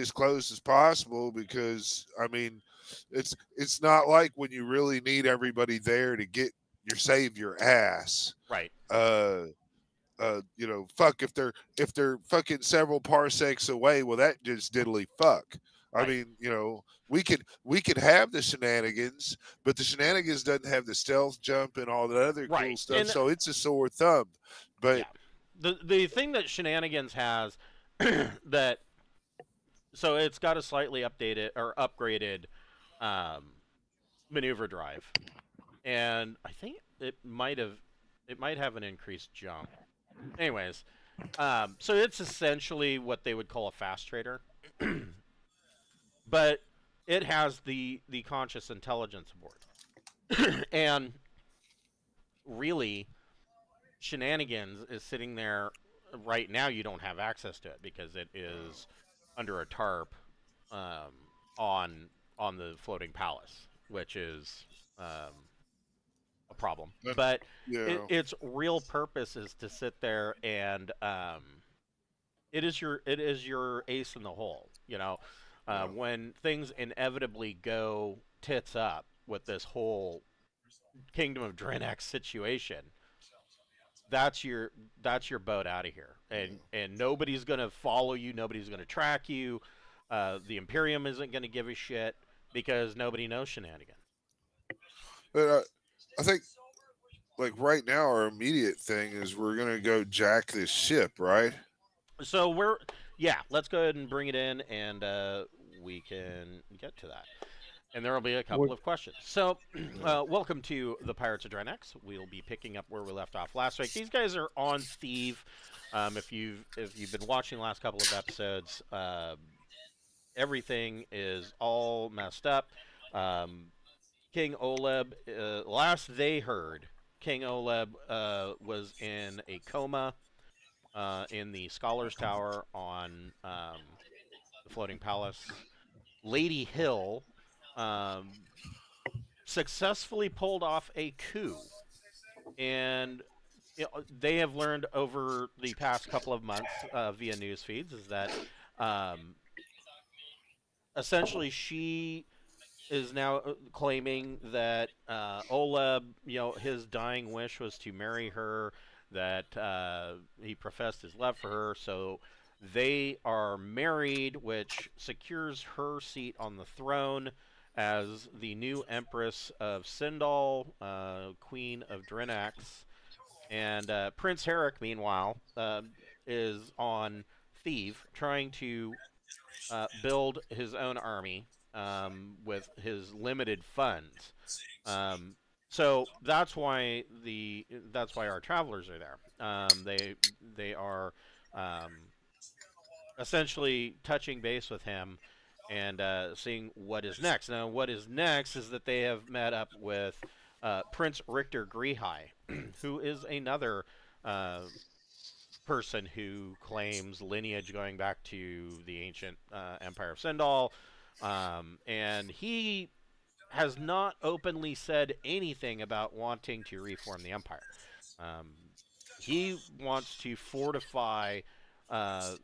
as close as possible because I mean, it's it's not like when you really need everybody there to get your save your ass. Right. Uh, uh, you know, fuck if they're if they're fucking several parsecs away. Well, that just diddly fuck. I mean, you know, we could we could have the shenanigans, but the shenanigans doesn't have the stealth jump and all that other cool stuff. and- so it's a sore thumb. But Yeah. the the thing that shenanigans has that so it's got a slightly updated or upgraded um, maneuver drive. And i think it might have it might have an increased jump. Anyways um, so it's essentially what they would call a fast trader. But it has the the conscious intelligence aboard. And really shenanigans is sitting there right now. You don't have access to it because it is under a tarp um, on on the floating palace which is um, a problem. But yeah, it, its real purpose is to sit there and um, it is your it is your ace in the hole you know? Uh, Yeah. when things inevitably go tits up with this whole kingdom of Drinax situation that's your that's your boat out of here. And and nobody's gonna follow you. Nobody's gonna track you. Uh, the imperium isn't gonna give a shit because nobody knows shenanigan but uh, I think like right now our immediate thing is we're gonna go jack this ship, right? So we're yeah, let's go ahead and bring it in, and uh, we can get to that. And there will be a couple What- of questions. So, uh, welcome to the Pirates of Drinax. We'll be picking up where we left off last week. These guys are on Theev. Um, if you've if you've been watching the last couple of episodes, uh, everything is all messed up. Um, King Oleb, uh, last they heard, King Oleb uh, was in a coma uh, in the Scholars Tower on um, the Floating Palace. Lady Hill um, successfully pulled off a coup, and they have learned over the past couple of months uh, via news feeds is that um, essentially she is now uh, claiming that uh, Oleb, you know, his dying wish was to marry her, that uh, he professed his love for her, so they are married, which secures her seat on the throne as the new Empress of Sindal, uh, Queen of Drinax. And uh, Prince Harrick, meanwhile, uh, is on Theev, trying to uh, build his own army um, with his limited funds. Um, so that's why the that's why our travelers are there. Um, they they are um, essentially touching base with him and uh, seeing what is next. Now, what is next is that they have met up with uh, Prince Richter Grihai, who is another uh, person who claims lineage going back to the ancient uh, Empire of Sindal. Um, and he has not openly said anything about wanting to reform the Empire. Um, he wants to fortify, uh,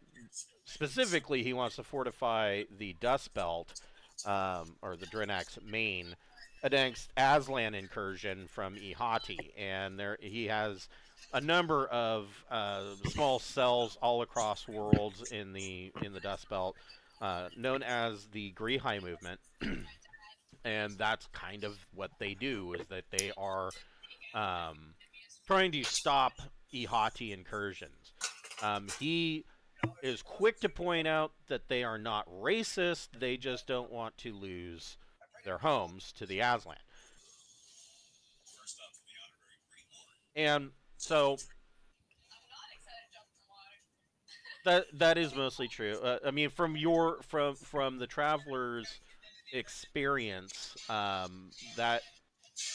specifically, he wants to fortify the Dust Belt, um, or the Drinax main, against Aslan incursion from Ihati. And there he has a number of uh, small cells all across worlds in the in the Dust Belt, uh, known as the Grihai movement, and that's kind of what they do is that they are um, trying to stop Ihati incursions. Um, he is quick to point out that they are not racist; they just don't want to lose their homes to the Aslan. And so that that is mostly true. Uh, I mean, from your from from the traveler's experience, um, that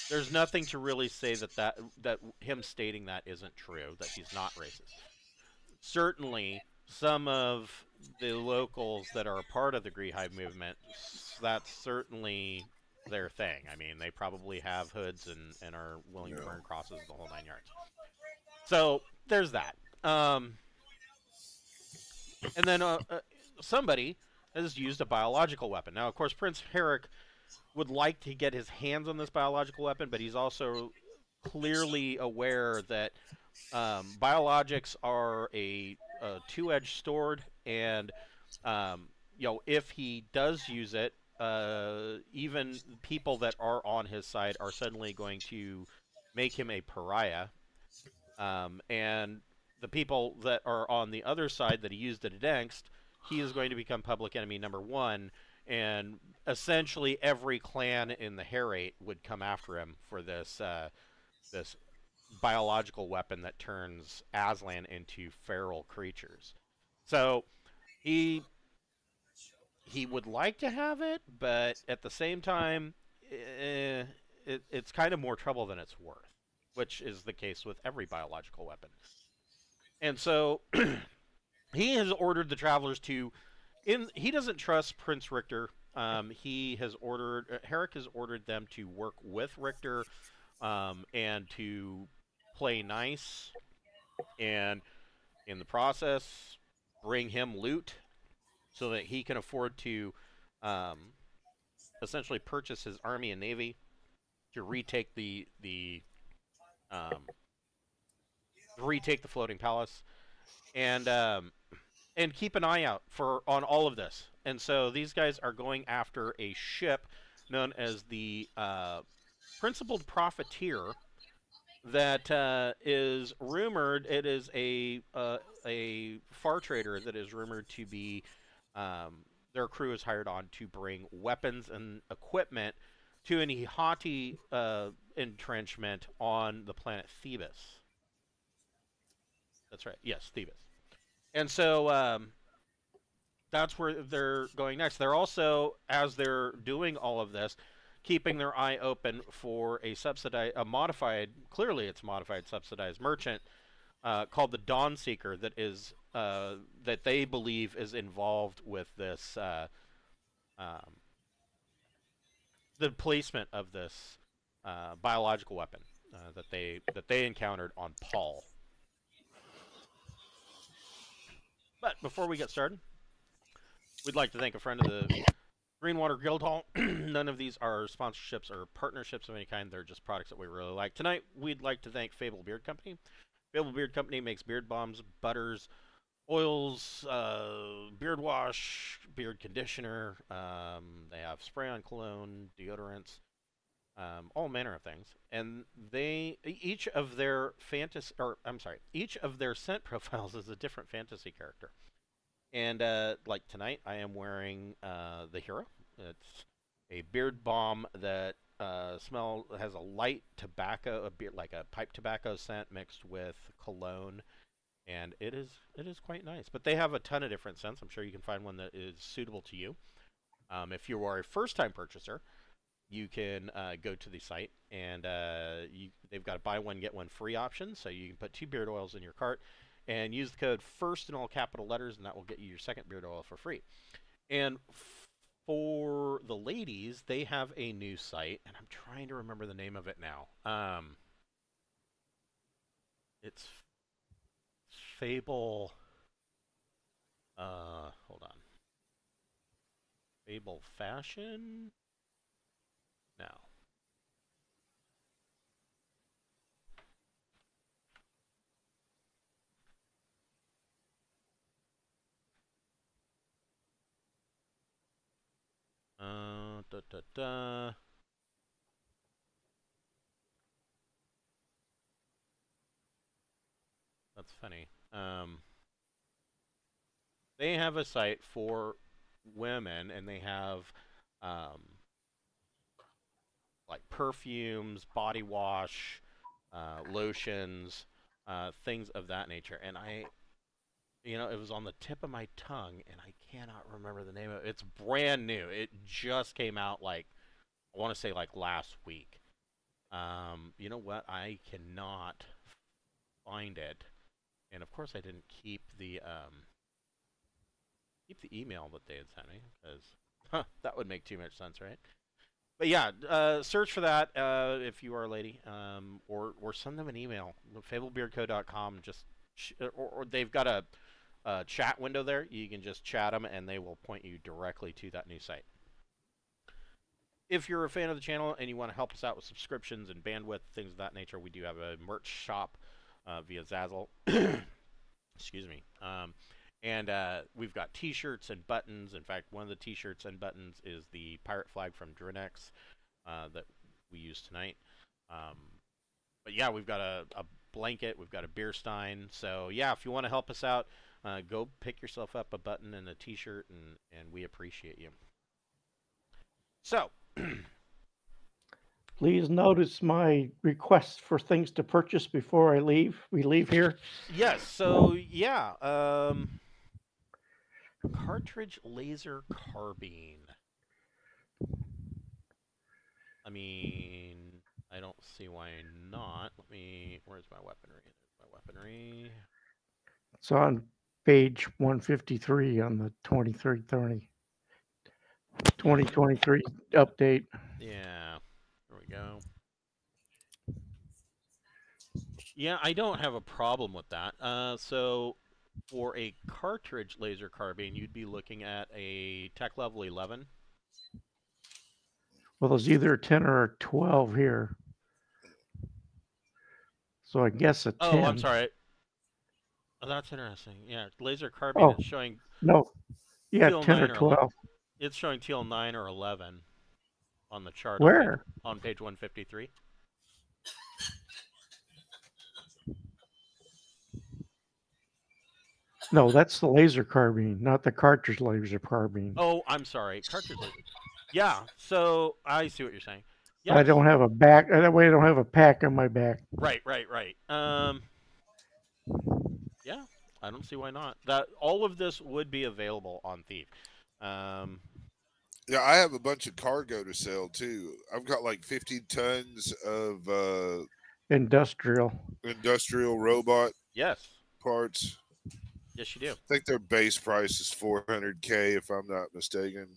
there's nothing to really say that that that him stating that isn't true. That he's not racist. Certainly, some of the locals that are a part of the Greehive movement, that's certainly their thing. I mean, they probably have hoods and, and are willing to burn crosses the whole nine yards. So there's that. Um, and then uh, uh, somebody has used a biological weapon. Now, of course, Prince Harrick would like to get his hands on this biological weapon, but he's also clearly aware that um, biologics are a, a two-edged sword, and um, you know if he does use it, uh, even people that are on his side are suddenly going to make him a pariah, um, and the people that are on the other side that he used it against, he is going to become public enemy number one, and essentially every clan in the Hair would come after him for this uh, this biological weapon that turns Aslan into feral creatures. So he he would like to have it, but at the same time, eh, it, it's kind of more trouble than it's worth, which is the case with every biological weapon. And so he has ordered the travelers to in he doesn't trust Prince Richter. Um, he has ordered Harrick has ordered them to work with Richter um, and to play nice, and in the process, bring him loot so that he can afford to um, essentially purchase his army and navy to retake the the um, retake the floating palace, and um, and keep an eye out for on all of this. And so these guys are going after a ship known as the uh, Principled Profiteer that uh, is rumored. It is a uh, a far trader that is rumored to be. Um, their crew is hired on to bring weapons and equipment to an Ihati uh, entrenchment on the planet Thebus. That's right. Yes, Thebus. And so um, that's where they're going next. They're also, as they're doing all of this, keeping their eye open for a subsidized, a modified, clearly it's modified subsidized merchant uh, called the Dawn Seeker that is uh, that they believe is involved with this uh, um, the placement of this uh, biological weapon uh, that they that they encountered on Paul. But before we get started, we'd like to thank a friend of the Greenwater Guildhall. None of these are sponsorships or partnerships of any kind. They're just products that we really like. Tonight, we'd like to thank Fable Beard Company. Fable Beard Company makes beard bombs, butters, oils, uh, beard wash, beard conditioner. Um, they have spray-on cologne, deodorants, um, all manner of things. And they each of their fantasy, or I'm sorry, each of their scent profiles is a different fantasy character. And uh, like tonight, I am wearing uh, the hero. It's a beard balm that uh, smell has a light tobacco, a like a pipe tobacco scent mixed with cologne, and it is it is quite nice. But they have a ton of different scents. I'm sure you can find one that is suitable to you. Um, if you are a first-time purchaser, you can uh, go to the site and uh, you, they've got a buy one get one free option. So you can put two beard oils in your cart and use the code first in all capital letters, and that will get you your second beard oil for free. And for the ladies, they have a new site, and I'm trying to remember the name of it now. Um, it's Fable. Uh, hold on. Fable Fashion now. Uh, da, da, da. That's funny. Um, they have a site for women, and they have um, like perfumes, body wash, uh, lotions, uh, things of that nature. And I, you know, it was on the tip of my tongue, and I cannot remember the name of it. It's brand new. It just came out like I want to say like last week. Um, you know what? I cannot find it, and of course I didn't keep the um, keep the email that they had sent me because huh, that would make too much sense, right? But yeah, uh, search for that uh, if you are a lady, um, or or send them an email, fablebeardco.com. Just or, or they've got a uh, chat window there. You can just chat them, and they will point you directly to that new site. If you're a fan of the channel and you want to help us out with subscriptions and bandwidth, things of that nature, we do have a merch shop uh, via Zazzle. Excuse me. Um, and uh, we've got T-shirts and buttons. In fact, one of the T-shirts and buttons is the pirate flag from Drinax uh, that we use tonight. Um, but yeah, we've got a, a, blanket, we've got a beer stein. So yeah, if you want to help us out, uh, go pick yourself up a button and a T-shirt, and and we appreciate you. So. Please notice my request for things to purchase before I leave. We leave here. Yes. So yeah. Um, cartridge laser carbine. I mean, I don't see why not. Let me. Where's my weaponry? There's my weaponry. It's on page 153 on the 2330. 2023 update. Yeah. There we go. Yeah, I don't have a problem with that. Uh, so for a cartridge laser carbine, you'd be looking at a tech level 11. Well, there's either 10 or 12 here. So I guess a 10. Oh, I'm sorry. Oh, that's interesting. Yeah, laser carbine Oh. is showing No. Yeah, Teal 10 or nine or 12. it's showing TL 9 or 11 on the chart on page- Where? on page 153. No, that's the laser carbine, not the cartridge laser carbine. Oh, I'm sorry. Cartridge laser. Yeah, so I see what you're saying. I don't have a back. That way I don't have a pack on my back. Right, right, right. Um, yeah, I don't see why not. That all of this would be available on Theev. Um, Yeah, I have a bunch of cargo to sell too. I've got like 50 tons of uh, Industrial. industrial robot yes, parts. yes, you do. I think their base price is 400k if I'm not mistaken.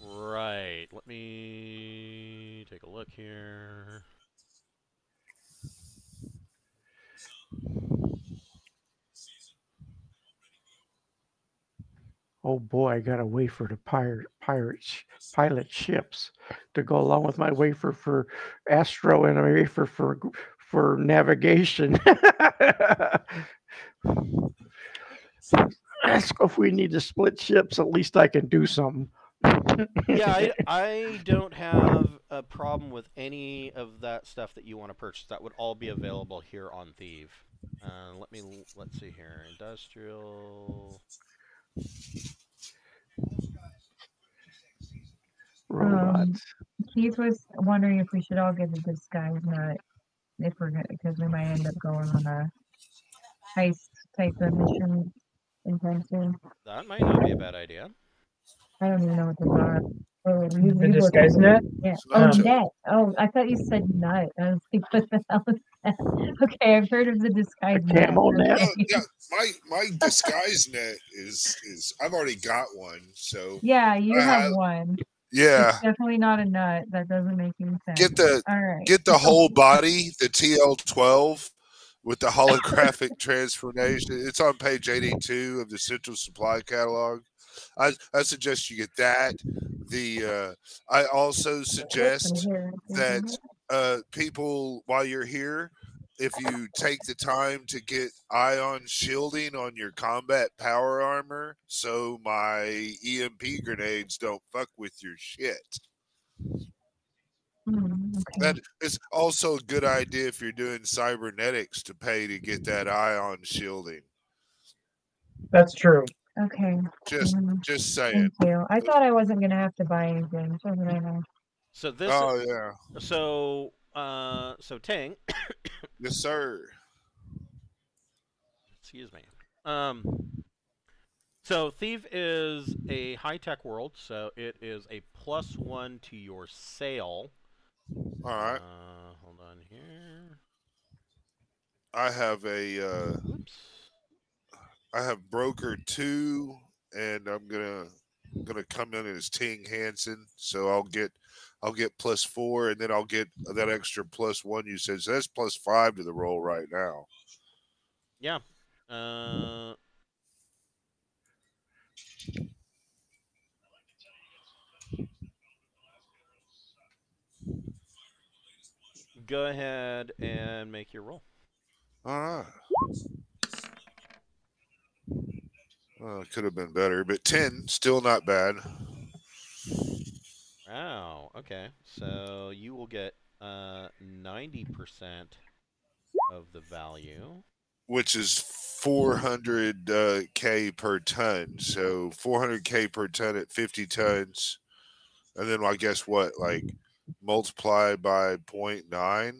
Right. Let me take a look here. Oh boy, I got a wafer to pirate pirate pilot ships to go along with my wafer for astro and a wafer for for navigation. Ask if we need to split ships. At least I can do something. Yeah, I, I don't have a problem with any of that stuff that you want to purchase. That would all be available here on Theev. Uh, let me let's see here. Industrial. Robots. Keith was wondering if we should all get a disguise nut if we're gonna because we might end up going on a heist type of mission intensive. That might not be a bad idea. I don't even know what those are. Oh, you- The you look disguise net? Yeah. Oh, not net. Oh, I thought you said nut. I was like, what the hell is that? Okay, I've heard of the disguise net. camel net? Okay. yeah, my my disguise net is is I've already got one. So Yeah, you I have have- one. yeah, It's definitely not a nut. That doesn't make any sense. get the All right. get the whole body, the TL12 with the holographic transformation. It's on page 82 of the Central Supply catalog. I, I suggest you get that. The uh, I also suggest that mhm. uh, people while you're here, if you take the time to get ion shielding on your combat power armor, so my EMP grenades don't fuck with your shit. Okay. That is also a good idea if you're doing cybernetics to pay to get that ion shielding. That's true. Okay. Just mhm, just saying. Thank you. I thought I wasn't gonna have to buy anything. So I know? So this. Oh yeah. So uh, so Tang. Yes, sir. excuse me. Um, so Theev is a high tech world, so it is a plus one to your sale. All right. Uh, hold on here. I have a uh Oops. I have broker two, and I'm gonna gonna come in as Ting Hansen. So I'll get I'll get plus four, and then I'll get that extra plus one you said. So that's plus five to the roll right now. Yeah. Uh... Go ahead and make your roll. All right. Well, it could have been better, but 10, still not bad. Wow. Okay. So you will get uh, 90% of the value. Which is 400 uh, K per ton. So 400 K per ton at 50 tons. And then I guess what? Like multiply by 0.9?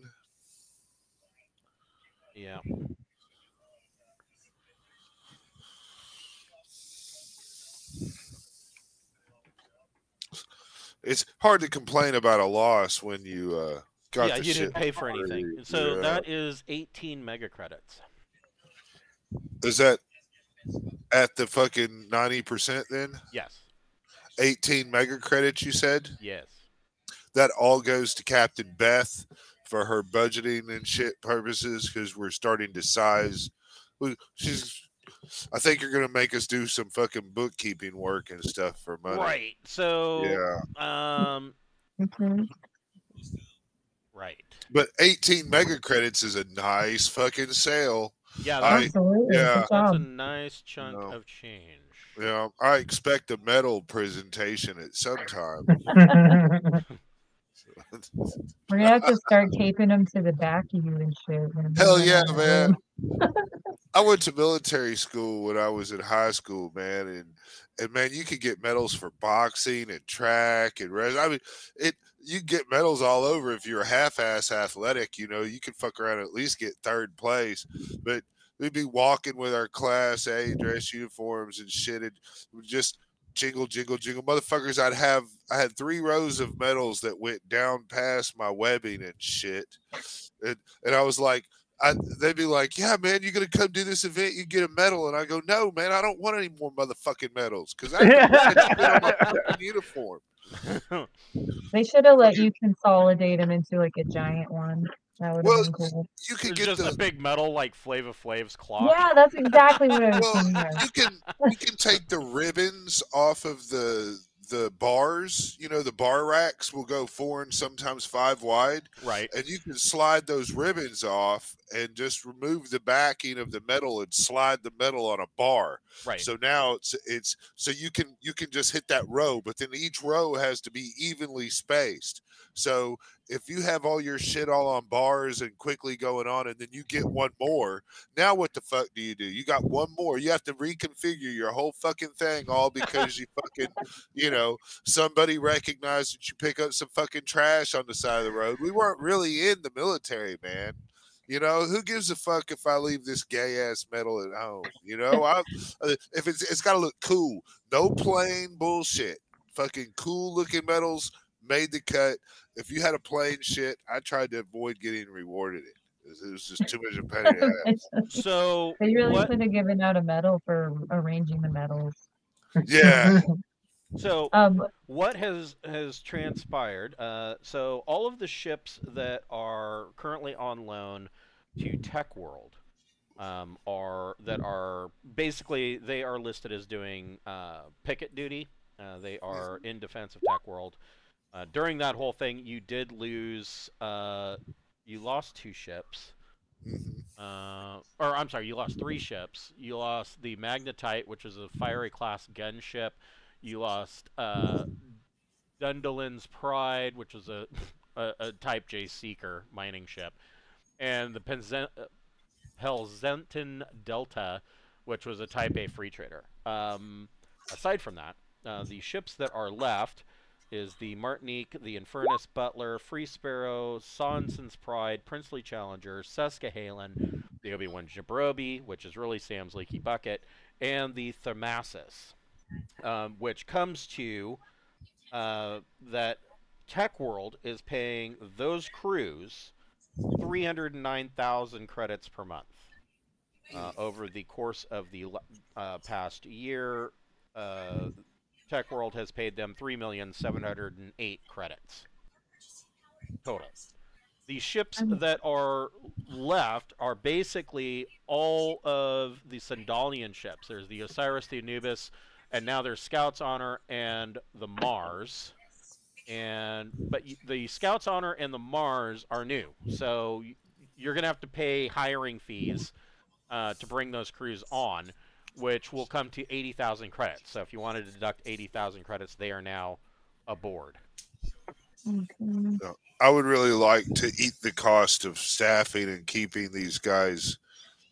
Yeah. It's hard to complain about a loss when you uh, got yeah, you didn't pay for anything. So Yeah. that is 18 mega credits. Is that at the fucking 90% then? Yes. 18 mega credits, you said? Yes. That all goes to Captain Beth for her budgeting and shit purposes because we're starting to size. She's, I think you're going to make us do some fucking bookkeeping work and stuff for money. Right. So Yeah. um Mhm. right. But 18 mega credits is a nice fucking sale. Yeah, I- that's, Absolutely. yeah, that's a nice chunk No. of change. Yeah, I expect a medal presentation at some time. We're gonna have to start taping them to the back of you and shit. man. Hell yeah, man. I went to military school when I was in high school, man, and and man, you could get medals for boxing and track and res. I mean, it you get medals all over if you're a half-ass athletic. You know, you could fuck around at least get third place. But we'd be walking with our class A dress uniforms and shit, and just jingle, jingle, jingle, motherfuckers. I'd have I had three rows of medals that went down past my webbing and shit, and and I was like. I, they'd be like, "Yeah, man, you're gonna come do this event, you get a medal," and I go, "No, man, I don't want any more motherfucking medals because I have to wear that shit on my uniform." They should have let you consolidate them into like a giant one. That would Well, cool. You can It's get just the a big metal like Flava Flav's clock. Yeah, that's exactly what I was well, thinking of. you can you can take the ribbons off of the the bars. You know, the bar racks will go four and sometimes five wide, Right. and you can slide those ribbons off and just remove the backing of the metal and slide the metal on a bar. Right. So now it's it's so you can you can just hit that row, but then each row has to be evenly spaced. So if you have all your shit all on bars and quickly going on, and then you get one more, now what the fuck do you do? You got one more. You have to reconfigure your whole fucking thing all because you fucking, you know, somebody recognized that you pick up some fucking trash on the side of the road. We weren't really in the military, man. You know, who gives a fuck if I leave this gay ass metal at home? You know, I uh, if it's it's got to look cool. No plain bullshit. Fucking cool looking metals made the cut. If you had a plain shit, I tried to avoid getting rewarded it. It was- It just too much of a pain in the ass. So They really what? could have given out a medal for arranging the medals. Yeah. So Um, what has has transpired? Uh, so all of the ships that are currently on loan to Tech World um, are that are basically they are listed as doing uh, picket duty. Uh, they are in defense of Tech World. Uh, during that whole thing, you did lose. Uh, you lost two ships. Mhm. Uh, or I'm sorry, you lost three ships. You lost the Magnetite, which is a fiery class gunship. You lost uh, Dundalin's Pride, which was a, a, a Type J Seeker mining ship, and the Penzen- Helzenton Delta, which was a Type A free trader. Um, aside from that, uh, the ships that are left is the Martinique, the Infernus Butler, Free Sparrow, Sonson's Pride, Princely Challenger, Susquehallen, the Obi-Wan Jabrobi, which is really Sam's Leaky Bucket, and the Thermasis, um, which comes to uh, that Tech World is paying those crews 309,000 credits per month. Uh, over the course of the uh, past year, uh, Tech World has paid them 3,708 credits total. The ships that are left are basically all of the Sindalian ships. There's the Osiris, the Anubis, and now there's Scout's Honor and the Mars. and but the Scouts Honor and the Mars are new, so you're gonna have to pay hiring fees uh, to bring those crews on, which will come to eighty thousand credits. So if you wanted to deduct eighty thousand credits, they are now aboard. Okay. I would really like to eat the cost of staffing and keeping these guys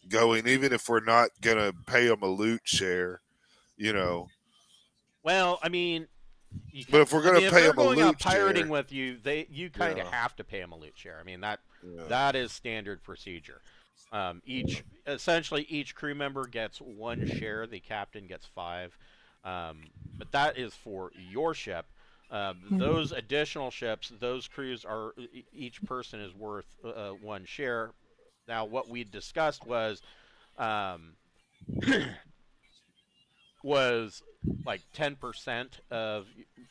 going, even if we're not going to pay them a loot share, you know. Well, I mean, you But if we're I going mean, to pay them a going out loot pirating share, with you, they you kind of Yeah. have to pay them a loot share. I mean that yeah. that is standard procedure. Um, each essentially each crew member gets one share. The captain gets five, um, but that is for your ship. Um, Mhm. Those additional ships, those crews are each person is worth uh, one share. Now, what we discussed was um, was like ten percent of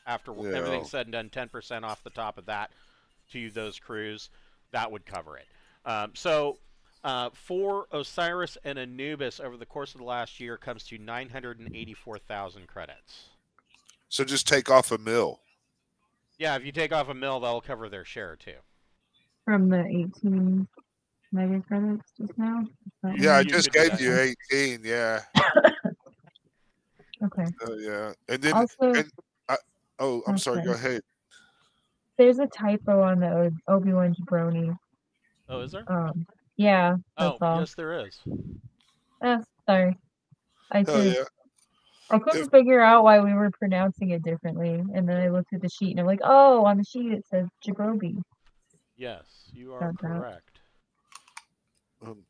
after Yeah. everything's said and done, ten percent off the top of that to those crews. That would cover it. Um, so uh, for Osiris and Anubis over the course of the last year comes to 984,000 credits. so just take off a mill. Yeah, if you take off a mill, that'll cover their share too. From the 18 mega credits just now? Yeah, I just gave you 18. Yeah. Okay. Uh, yeah. And then, Also, and- oh, I'm sorry. Go ahead. there's a typo on the Obi Wan Jabroni. Oh, is there? Um, yeah, that's Oh, all. yes, there is. Eh, sorry. I Oh, just yeah. I couldn't If- figure out why we were pronouncing it differently, and then I looked at the sheet and I'm like, oh, on the sheet it says Jagrobi. Yes, you are Found correct. Um,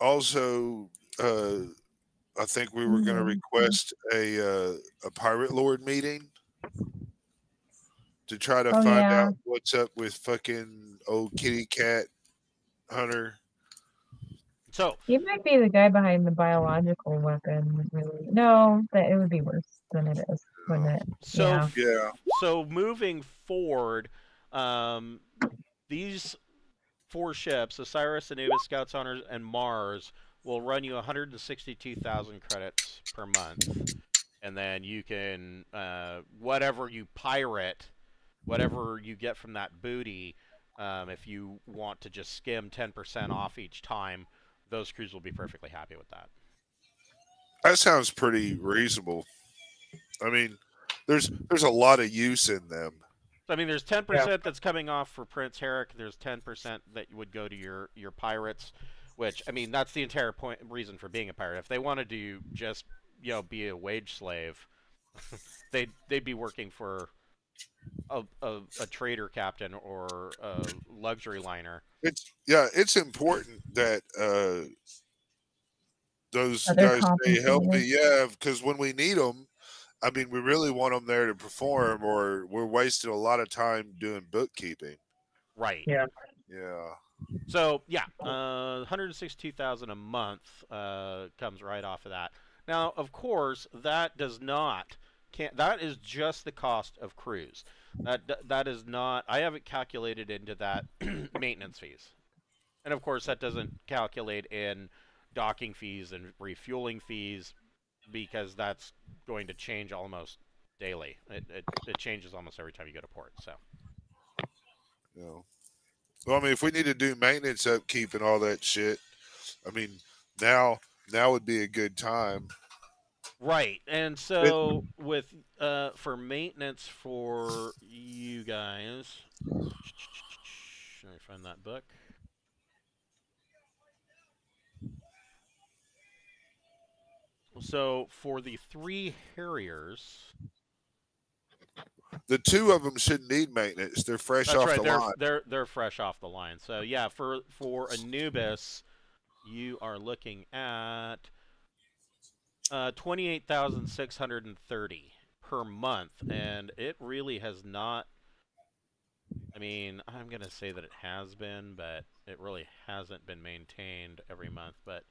also, uh, I think we were going to Mhm. request a uh, a pirate lord meeting to try to Oh, find yeah. out what's up with fucking old kitty cat hunter. So, He might be the guy behind the biological weapon. Really, no, that it would be worse than it is, wouldn't it? so Yeah. Yeah, so moving forward, um, these four ships, Osiris, Anubis, Scouts, Honors, and Mars, will run you 162,000 credits per month, and then you can uh, whatever you pirate, whatever you get from that booty. Um, if you want to just skim 10% off each time, those crews will be perfectly happy with that. that sounds pretty reasonable. I mean, there's there's a lot of use in them. I mean, there's ten percent that's coming off for Prince Harrick. There's ten percent that would go to your your pirates, which I mean, that's the entire point reason for being a pirate. If they wanted to just you know be a wage slave, they'd they'd be working for a, a, a trader captain or a luxury liner. It's yeah, it's important that uh those they're guys stay healthy. compensated. Yeah, because when we need them, I mean, we really want them there to perform, or we're wasting a lot of time doing bookkeeping. Right. Yeah. Yeah, So yeah, uh, 162,000 a month uh, comes right off of that. Now, of course, that does not can't that is just the cost of cruise. That that is not. I haven't calculated into that maintenance fees, and of course, that doesn't calculate in docking fees and refueling fees because that's going to change almost daily. It, it, it changes almost every time you go to port. So. know. Well, I mean, if we need to do maintenance, upkeep, and all that shit, I mean, now now would be a good time. Right, and so with uh for maintenance for you guys, let me find that book. So for the three Harriers, The two of them shouldn't need maintenance; they're fresh off right. the They're line. they're they're fresh off the line. So yeah, for for Anubis, you are looking at uh, 28,630 per month, and it really has not. I mean, I'm going to say that it has been, but it really hasn't been maintained every month. But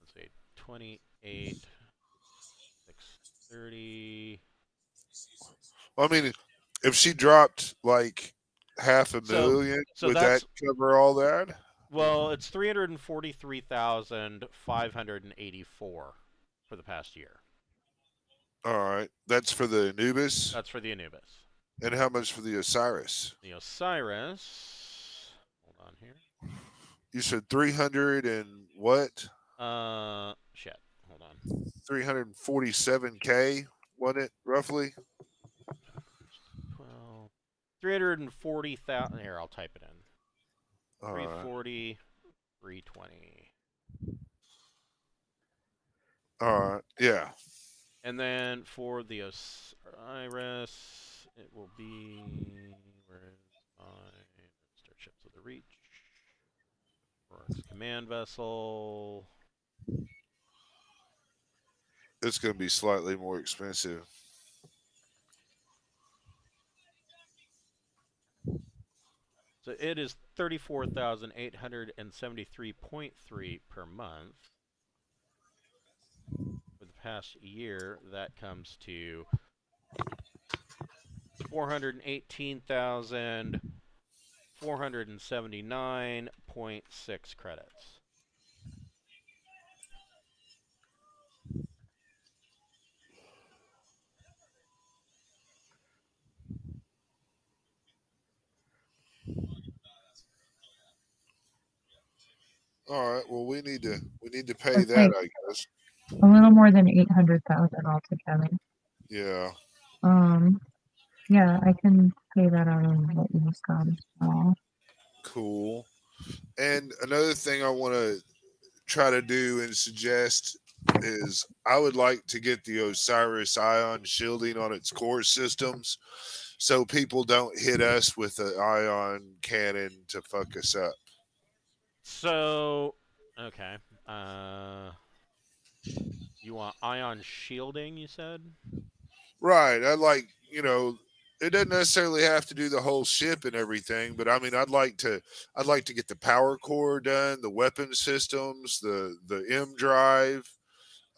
let's see, 28, 630. Well, I mean, if she dropped like half a so, million, so would that cover all that? Well, it's 343,584 for the past year. All right, that's for the Anubis. That's for the Anubis. And how much for the Osiris? The Osiris. Hold on here. You said 300 and what? Uh, shit. Hold on. 347k, wasn't it roughly? Well, 340,000. Here, I'll type it in. All right. 340, 320. All right. Yeah. And then for the Osiris, it will be. Where is my. Start ships of the Reach. Rourke's command vessel. It's going to be slightly more expensive. So it is 34,873.3 per month. For the past year, that comes to 418,479.6 credits. All right. Well, we need to we need to pay that, I guess. A little more than eight hundred thousand altogether. Yeah. Um, yeah, I can pay that out of what you just got as well. Cool. And another thing I want to try to do and suggest is I would like to get the Osiris ion shielding on its core systems so people don't hit us with an ion cannon to fuck us up. So, okay. Uh, you want ion shielding? You said. Right. I'd like, you know, it doesn't necessarily have to do the whole ship and everything, but I mean, I'd like to, I'd like to get the power core done, the weapon systems, the the M drive,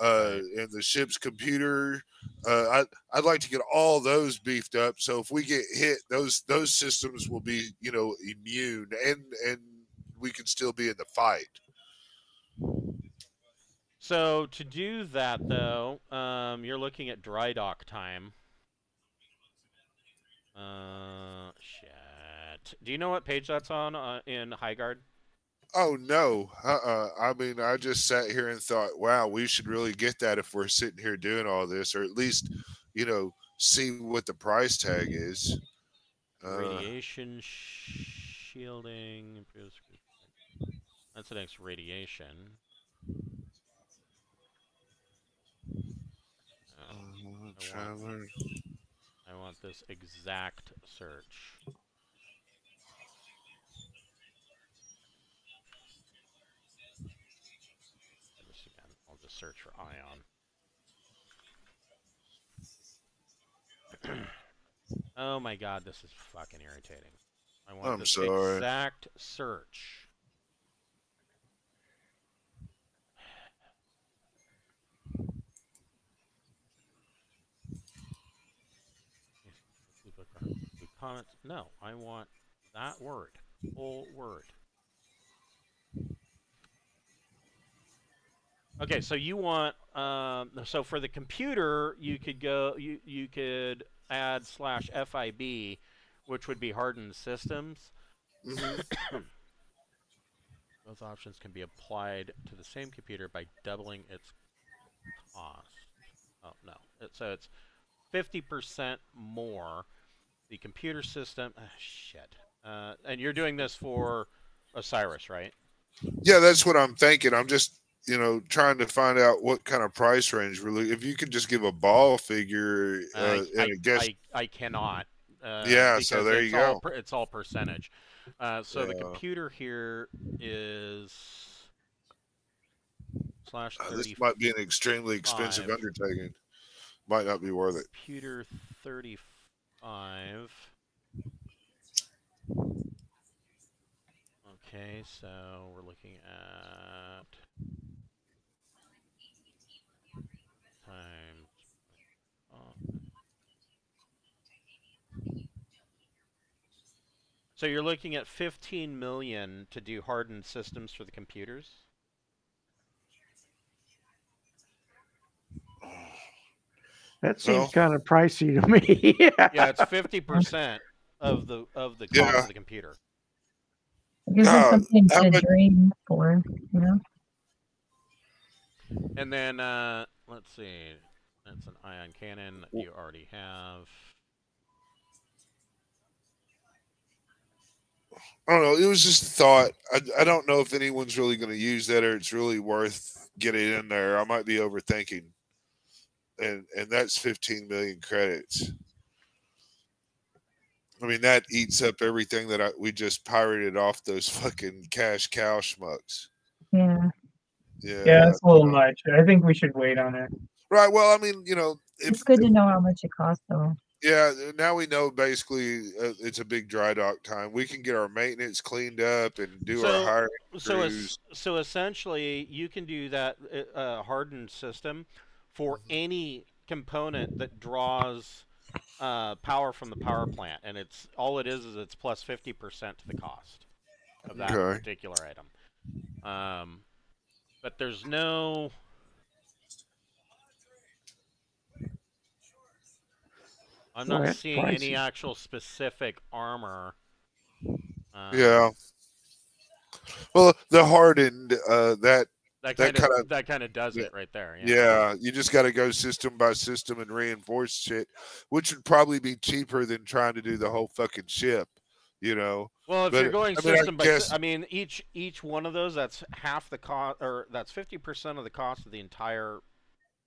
uh, and the ship's computer. Uh, I I'd like to get all those beefed up. So if we get hit, those those systems will be, you know, immune, and and we can still be in the fight. So to do that, though, um, you're looking at dry dock time. Uh, shit. Do you know what page that's on uh, in Highguard? Oh no. Uh-uh. I mean, I just sat here and thought, wow, we should really get that if we're sitting here doing all this, or at least, you know, see what the price tag is. Uh, Radiation shielding. improves- That's the next radiation. Uh, Traveler. I want this exact search. Just again, I'll just search for ion. oh my god, this is fucking irritating. I want I'm this sorry. exact search. Comments? No, I want that word. whole word. Okay, so you want um, so for the computer you could go you you could add slash FIB, which would be hardened systems. Mhm. Both options can be applied to the same computer by doubling its cost. Oh no, it, so it's fifty percent more. The computer system, ah, shit. Uh, and you're doing this for Osiris, right? Yeah, that's what I'm thinking. I'm just, you know, trying to find out what kind of price range really. If you could just give a ball figure, uh, I, and I, guess I, I cannot. Uh, Yeah, so there it's you all go. per- it's all percentage. Uh, so the computer here is slash uh, this might be an extremely expensive undertaking. Might not be worth it. Computer thirty-five. Okay, so we're looking at times. uh, So you're looking at 15 million to do hardened systems for the computers? That seems Well- kind of pricey to me. Yeah, it's fifty percent of the of the cost Yeah. of the computer. It gives No, us something to much- dream for, you know? And then uh, let's see, that's an ion cannon that you already have. I don't know. It was just a thought. I, I don't know if anyone's really going to use that or it's really worth getting in there. I might be overthinking. And and that's 15 million credits. I mean, that eats up everything that I, we just pirated off those fucking cash cow schmucks. Yeah. Yeah. Yeah, it's a little much. I think we should wait on it. Right. Well, I mean, you know, if It's good to know how much it costs, though. Yeah, now we know basically uh, it's a big dry dock time. We can get our maintenance cleaned up and do So- our hiring. So, es- so essentially, you can do that uh, uh, hardened system for any component that draws uh, power from the power plant, and it's all it is is it's plus fifty percent to the cost of that Okay. particular item. Um, but there's no. I'm not that's seeing any actual specific armor. Um, Yeah. Well, the hardened uh, that that that kind of that kind of does yeah. it right there. yeah, you just got to go system by system and reinforce shit, which would probably be cheaper than trying to do the whole fucking ship. You know. Well, if But, you're going I mean, I system by, guess- I mean, each each one of those that's half the cost, or that's fifty percent of the cost of the entire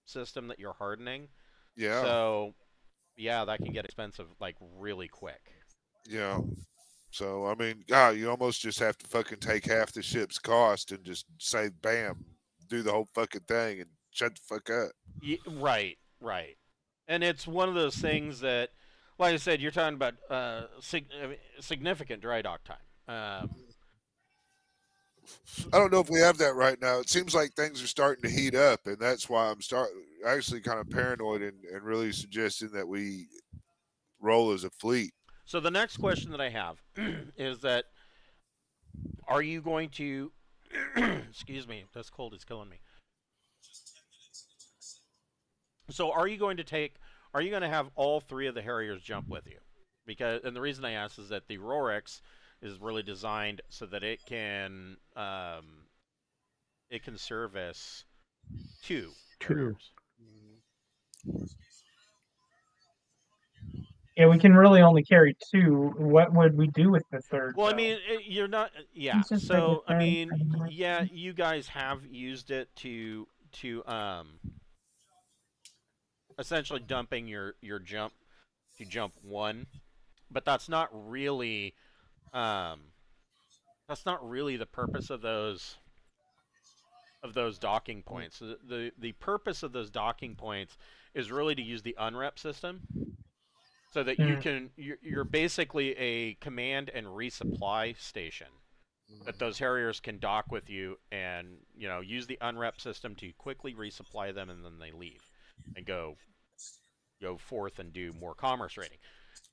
system that you're hardening. Yeah. So, yeah, that can get expensive like really quick. Yeah. So I mean, God, you almost just have to fucking take half the ship's cost and just say, "Bam," do the whole fucking thing and shut the fuck up. Ye- right, right. And it's one of those things that, like I said, you're talking about uh, sig- significant dry dock time. Um, I don't know if we have that right now. It seems like things are starting to heat up, and that's why I'm start actually kind of paranoid and, and really suggesting that we roll as a fleet. So the next question that I have is that are you going to excuse me, this cold is killing me. So are you going to take are you going to have all three of the Harriers jump with you? Because and the reason I ask is that the Rorix is really designed so that it can um, it can service two Two. Harriers. Yeah, we can really only carry two. What would we do with the third? Well, I mean, it, you're not. Yeah. It's like So I mean, pretty y- much. yeah, you guys have used it to to um essentially dumping your your jump to jump one, but that's not really um that's not really the purpose of those of those docking points. The the, the purpose of those docking points is really to use the unrep system so that you Mm. can you're, you're basically a command and resupply station that those harriers can dock with you and you know use the unrep system to quickly resupply them and then they leave and go go forth and do more commerce raiding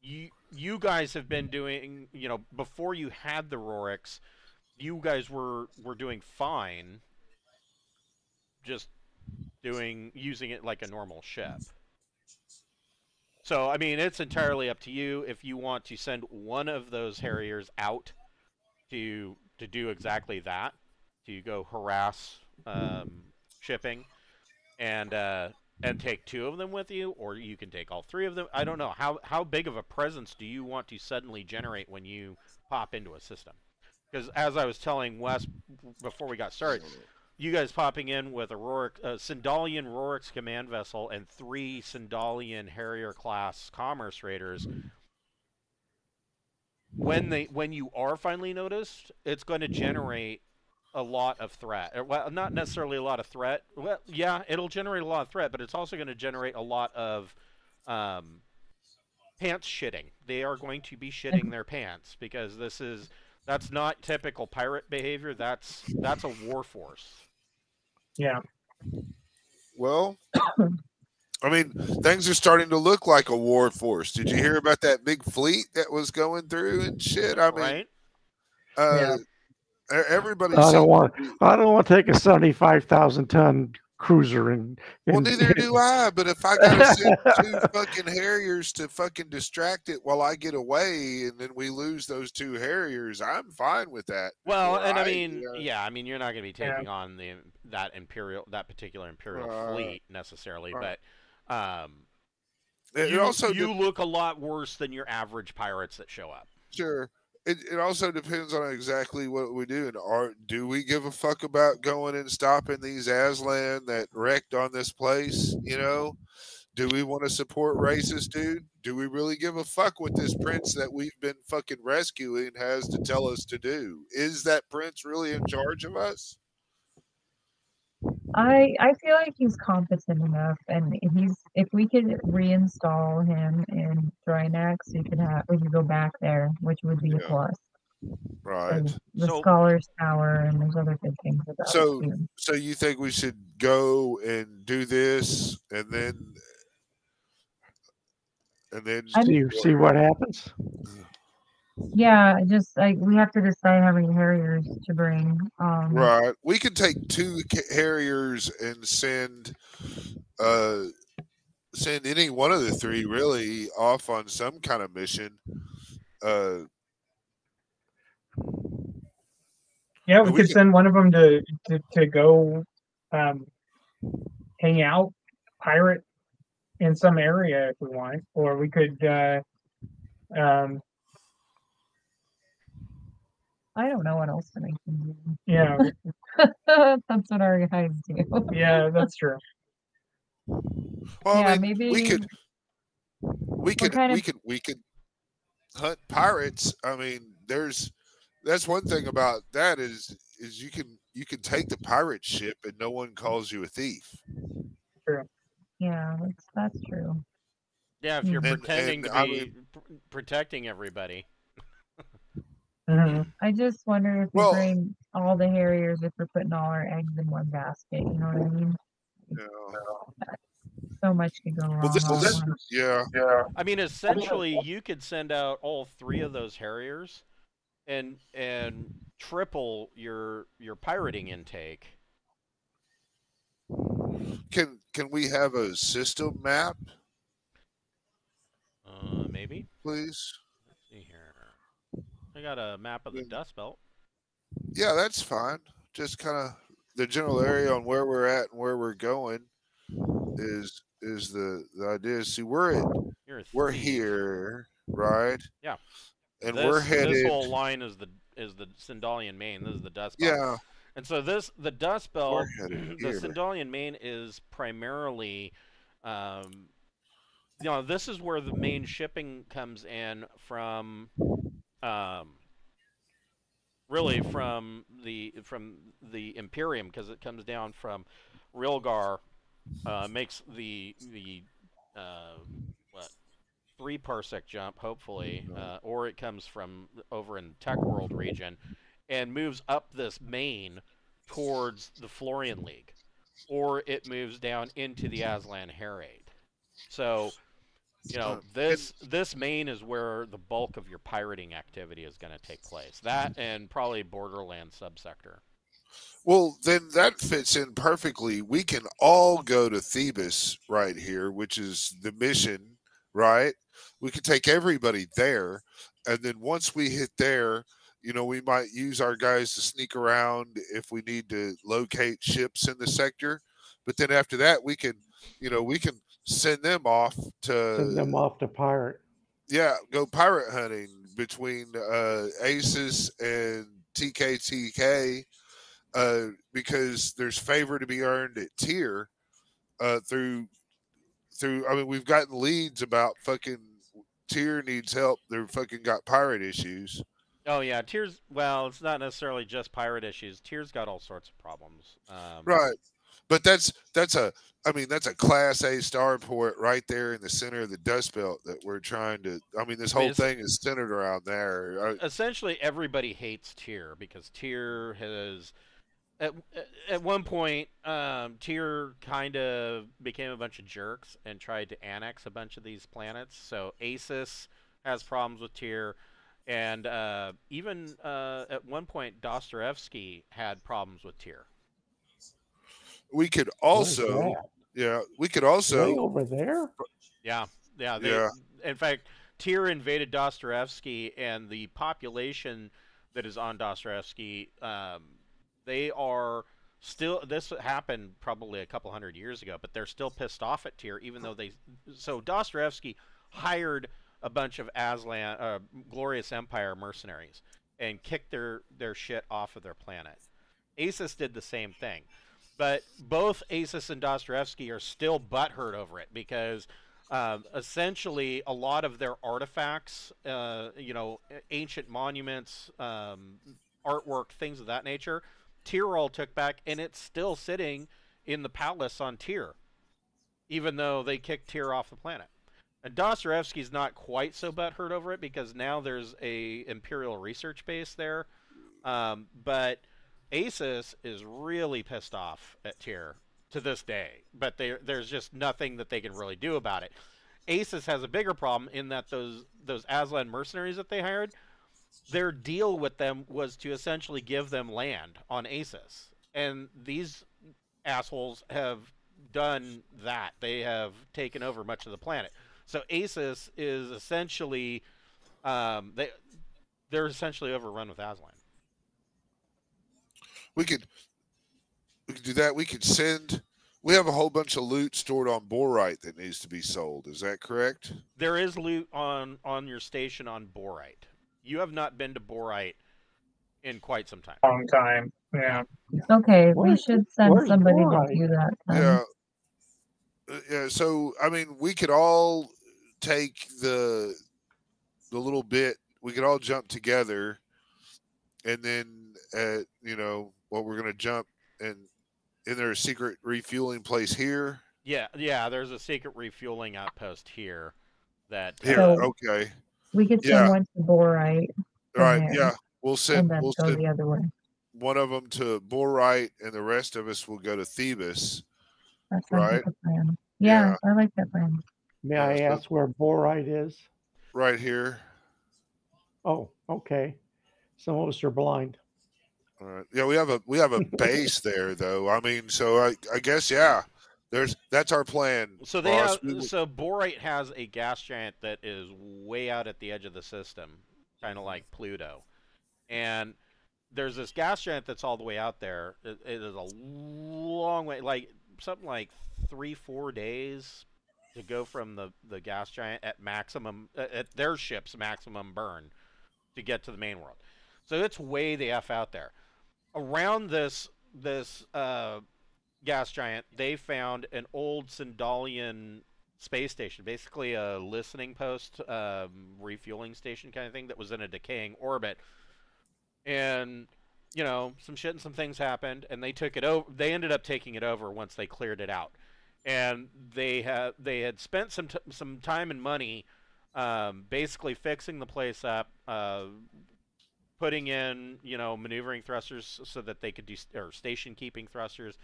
you you guys have been doing you know before you had the rorix you guys were were doing fine just doing using it like a normal ship so I mean, it's entirely up to you if you want to send one of those harriers out to to do exactly that, to go harass um, shipping, and uh, and take two of them with you, or you can take all three of them. I don't know how how big of a presence do you want to suddenly generate when you pop into a system? Because as I was telling Wes before we got started, you guys popping in with a Rorix, uh, Sindalian Rorix command vessel and three Sindalian Harrier class commerce raiders. When they when you are finally noticed, it's going to generate a lot of threat. Uh, Well, not necessarily a lot of threat. Well, yeah, it'll generate a lot of threat, but it's also going to generate a lot of um, pants shitting. They are going to be shitting their pants because this is that's not typical pirate behavior. That's that's a war force. Yeah, Well, I mean, things are starting to look like a war force. Did you hear about that big fleet that was going through and shit? I mean, right? uh, e- everybody. I don't want. I don't want to take a seventy-five thousand ton cruiser and, Well, neither do I. But if I gotta send two fucking Harriers to fucking distract it while I get away, and then we lose those two Harriers, I'm fine with that. Well, before and I I, mean, uh, yeah, I mean, you're not going to be Yeah. taking on the that imperial, that particular imperial Right. fleet necessarily, Right. but um, It, you, it also you de- look a lot worse than your average pirates that show up. sure. It, it also depends on exactly what we do. And are do we give a fuck about going and stopping these Aslan that wrecked on this place? You know, do we want to support racist dude? Do we really give a fuck what this prince that we've been fucking rescuing has to tell us to do? Is that prince really in charge of us? I I feel like he's competent enough, and he's if we could reinstall him in Drinax, we could have we could go back there, which would be a Yeah. plus. Right. And the So- Scholars Tower, and there's other good things about So- it too. So you think we should go and do this and then and then I'm- see see what happens. Yeah, just like we have to decide how many Harriers to bring. Um, Right. We could take two Harriers and send uh send any one of the three really off on some kind of mission. Uh Yeah, we we could could- send one of them to to, to go um, hang out, pirate in some area if we want, or we could. Uh, um, I don't know what else to make them do. yeah, That's what our guys do. yeah, that's true. well yeah, I mean, maybe we could we could kind we of- could we could hunt pirates. I mean, there's that's one thing about that is is you can you can take the pirate ship and no one calls you a thief. True. Yeah, that's that's true. Yeah, if you're Mm. And- pretending and to I be pr- protecting everybody. Mhm. I just wonder if we Well- bring all the Harriers if we're putting all our eggs in one basket. You know what I mean? You know? So much could go wrong. Well, this, all this once. yeah. I mean, essentially, you could send out all three of those Harriers, and and triple your your pirating intake. Can can we have a system map, Uh, maybe. please? Let's see here. I got a map of the Yeah. Dust Belt. Yeah, that's fine. Just kind of the general area on where we're at and where we're going is is the the idea. See, we're at, we're here, right? Yeah. and This, we're headed. This whole line is the is the Sindalian Main. This is the Dust Belt. yeah, And so this the Dust Belt, the here. Sindalian Main is primarily, um, you know, this is where the main shipping comes in from, um, really from the from the Imperium because it comes down from Rilgar, uh, makes the the uh, what three parsec jump hopefully, uh, or it comes from over in Tech World region, and moves up this main towards the Florian League, or it moves down into the Aslan Hierate. So, you know, this this main is where the bulk of your pirating activity is going to take place. That and probably Borderland subsector. Well, then that fits in perfectly. We can all go to Thebus right here, which is the mission, right? We can take everybody there. And then once we hit there, you know, we might use our guys to sneak around if we need to locate ships in the sector. But then after that, we can, you know, we can send them off to Send them off to pirate. yeah, go pirate hunting between uh, Aces and TKTK uh, because there's favor to be earned at Tyr uh, through through. I mean, we've gotten leads about fucking Tyr needs help. They're fucking got pirate issues. Oh yeah, Tyr's. Well, it's not necessarily just pirate issues. Tyr's got all sorts of problems. Um, Right. But that's that's a I mean that's a class A starport right there in the center of the dust belt that we're trying to I mean this whole thing is centered around there. Essentially everybody hates Tyr because Tyr has at, at one point um, Tyr kind of became a bunch of jerks and tried to annex a bunch of these planets. So Asus has problems with Tyr, and uh, even uh, at one point Dostoevsky had problems with Tyr. We could also, yeah, we could way also, over there. Yeah, yeah. They, Yeah. In fact, Tyr invaded Dostoevsky, and the population that is on Dostoevsky, um, they are still. This happened probably a couple hundred years ago, but they're still pissed off at Tyr, even though they. So Dostoevsky hired a bunch of Aslan, uh, Glorious Empire mercenaries, and kicked their their shit off of their planet. Asus did the same thing. But both Asus and Dostoevsky are still butthurt over it because um, essentially a lot of their artifacts, uh, you know, ancient monuments, um, artwork, things of that nature, Tyrol took back, and it's still sitting in the palace on Tyr, even though they kicked Tyr off the planet. And Dostoevsky's not quite so butthurt over it because now there's a imperial research base there, um, but Asus is really pissed off at Tyr to this day, but there's just nothing that they can really do about it. Asus has a bigger problem in that those those Aslan mercenaries that they hired, their deal with them was to essentially give them land on Asus, and these assholes have done that. They have taken over much of the planet. So Asus is essentially um, they they're essentially overrun with Aslan. We could, we could do that. We could send. We have a whole bunch of loot stored on Borite that needs to be sold. Is that correct? There is loot on on your station on Borite. You have not been to Borite in quite some time. Long time. Yeah. Okay, we should send somebody Borai? to do that. then. Yeah. Uh, yeah. So I mean, we could all take the the little bit. We could all jump together, and then at you know what we're gonna jump and in there a secret refueling place here. Yeah, yeah. There's a secret refueling outpost here. That uh, Here, So- okay. We could send Yeah. one to Borite All right, there, yeah. We'll and send then we'll go send the other way. one of them to Borite, and the rest of us will go to Thebus. That sounds Right. like a plan. Yeah, I like that plan. May I Yeah, so- ask where borite is? Right here. Oh, okay. Some of us are blind. All right. Yeah, we have a we have a base there though. I mean, so I I guess yeah. There's that's our plan. So they boss. have so Borite has a gas giant that is way out at the edge of the system, kind of like Pluto, and there's this gas giant that's all the way out there. It, it is a long way, like something like three four days to go from the the gas giant at maximum at their ship's maximum burn to get to the main world. So it's way the f out there. Around this this uh, gas giant, they found an old Sindalian space station, basically a listening post, um, refueling station kind of thing that was in a decaying orbit. And you know, some shit and some things happened, and they took it over. They ended up taking it over once they cleared it out, and they had they had spent some some time and money, um, basically fixing the place up. Uh, putting in, you know, maneuvering thrusters so that they could do or station keeping thrusters.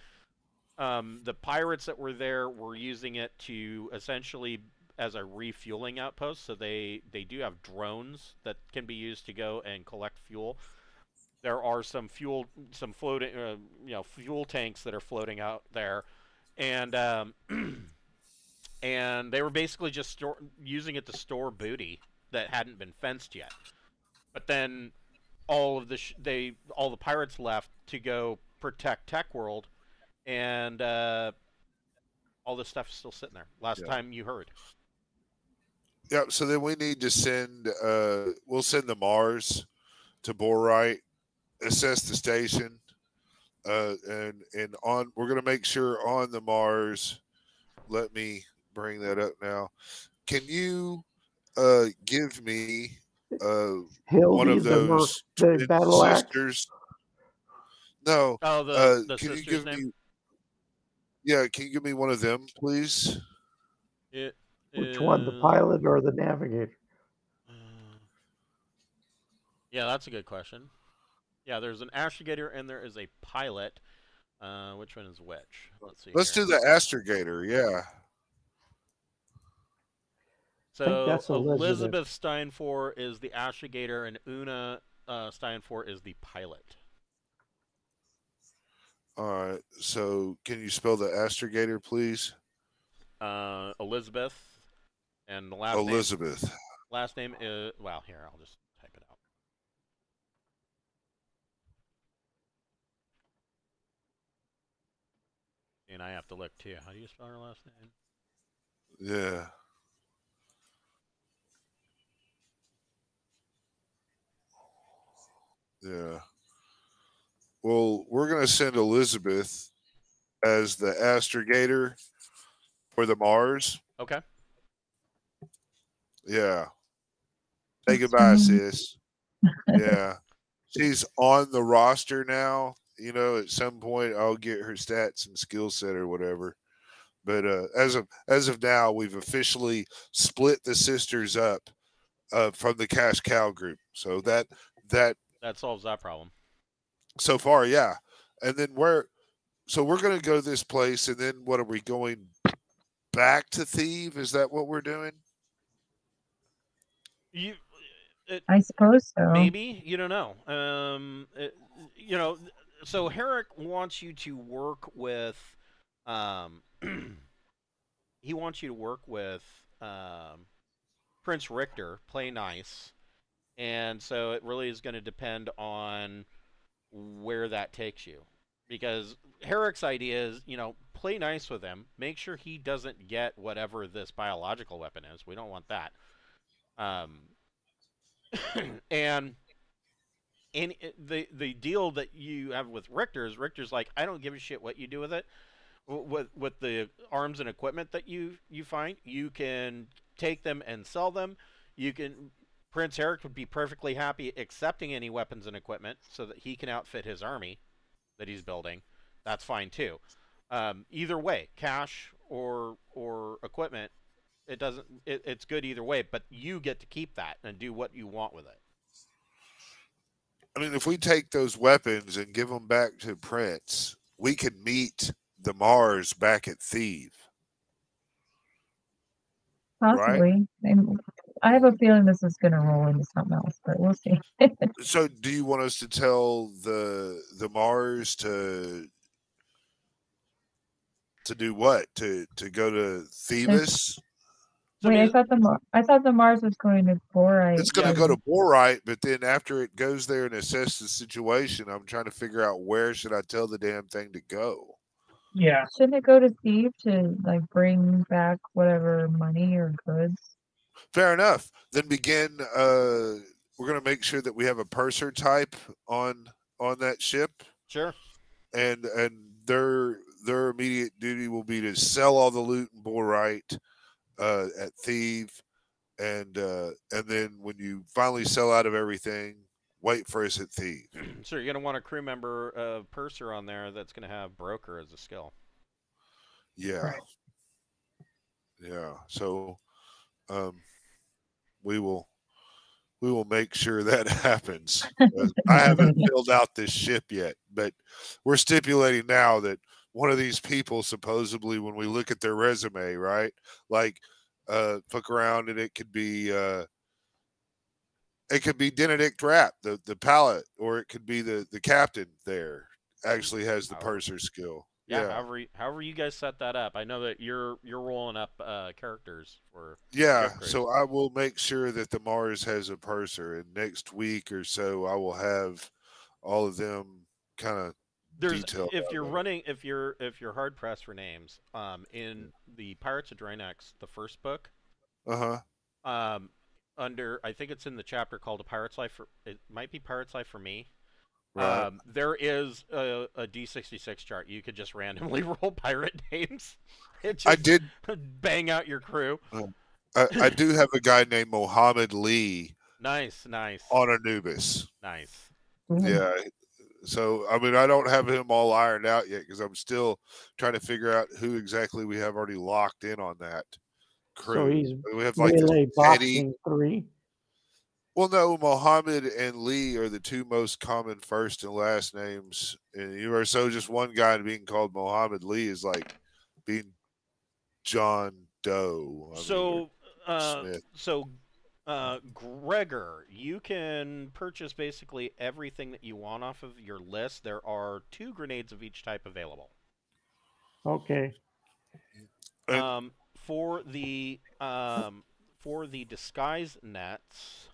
Um, the pirates that were there were using it to essentially as a refueling outpost. So they they do have drones that can be used to go and collect fuel. There are some fuel, some floating, uh, you know, fuel tanks that are floating out there, and um, and they were basically just store, using it to store booty that hadn't been fenced yet. But then all of the sh- they all the pirates left to go protect Tech World, and uh, all this stuff is still sitting there. Last Yeah. time you heard. Yeah, so then we need to send uh we'll send the Mars to Borite, assess the station, uh and and on we're gonna make sure on the Mars, let me bring that up now. Can you uh give me uh He'll one of those the twin battle axe. sisters? No, Oh, the uh the can you sister's give name. me Yeah, can you give me one of them, please? It Which one, the pilot or the navigator? uh, Yeah, that's a good question. Yeah, there's an astrogator and there is a pilot. Uh, which one is which? Let's see. Let's here. do the astrogator, yeah. So that's Elizabeth. Elizabeth. Steinfor is the astrogator, and Una uh, Steinfor is the pilot. All right. So can you spell the astrogator, please? Uh, Elizabeth, and the last name, Elizabeth. last name is well. Here, I'll just type it out. And I have to look too. How do you spell her last name? Yeah. Yeah. Well, we're going to send Elizabeth as the astrogator for the Mars. Okay. Yeah. Say goodbye, sis. Yeah. She's on the roster now. You know, at some point I'll get her stats and skill set or whatever. But uh, as of as of now, we've officially split the sisters up uh, from the cash cow group. So that that That solves that problem. so far, yeah. And then where? So we're going to go this place, and then what are we going back to Theev? Is that what we're doing? You, it, I suppose so. maybe you don't know. Um, it, you know, so Harrick wants you to work with, um, he wants you to work with um, Prince Richter, play nice, and so it really is going to depend on where that takes you, because Harrick's idea is, you know, play nice with him, make sure he doesn't get whatever this biological weapon is. We don't want that. Um, and and the the deal that you have with Richter is Richter's like I don't give a shit what you do with it. With with the arms and equipment that you you find, you can take them and sell them. You can Prince Harrick would be perfectly happy accepting any weapons and equipment so that he can outfit his army that he's building. That's fine too. Um, either way, cash or or equipment, it doesn't. It, it's good either way. But you get to keep that and do what you want with it. I mean, if we take those weapons and give them back to Prince, we can meet the Mars back at Theev. Possibly. And I have a feeling this is going to roll into something else, but we'll see. So, do you want us to tell the the Mars to to do what? To to go to Thebus? So Wait, I does- thought the Mar- I thought the Mars was going to Borite. It's going to Yeah. go to Borite, but then after it goes there and assess the situation, I'm trying to figure out where should I tell the damn thing to go. Yeah. Shouldn't it go to Theev to like bring back whatever money or goods? Fair enough. Then begin. Uh, we're going to make sure that we have a purser type on on that ship, Sure. and and their their immediate duty will be to sell all the loot and Borite uh, at Theev, and uh, and then when you finally sell out of everything, wait for us at Theev. So you're gonna want a crew member of Purser on there that's gonna have broker as a skill. Yeah. Right. Yeah. So um we will we will make sure that happens. I haven't filled out this ship yet, but we're stipulating now that one of these people supposedly when we look at their resume, right? Like uh fuck around and it could be uh it could be Benedict Rapp, the the pilot, or it could be the the captain there actually has the purser skill. Yeah, Yeah. however, however you guys set that up. I know that you're you're rolling up uh, characters for. Yeah, upgrades. so I will make sure that the Mars has a purser, and next week or so, I will have all of them kind of. There's if you're way. running if you're if you're hard pressed for names. Um, in the Pirates of Drinax, the first book, Uh huh. um, under I think it's in the chapter called "A Pirate's Life." For it might be "Pirate's Life for Me." Right. Um, there is a, a D66 chart. You could just randomly roll pirate names. It just I did. bang out your crew. I, I do have a guy named Mohammed Lee Nice, nice, on Anubis. nice. Yeah. So I mean, I don't have him all ironed out yet because I'm still trying to figure out who exactly we have already locked in on that crew. So he's we have like this melee Eddie- boxing three. Well, no, Mohammed and Lee are the two most common first and last names in the universe. So just one guy being called Mohammed Lee is like being John Doe. I mean, So, uh, so Uh, Gregor, you can purchase basically everything that you want off of your list. There are two grenades of each type available. Okay. Um, for the um, for the disguise nets.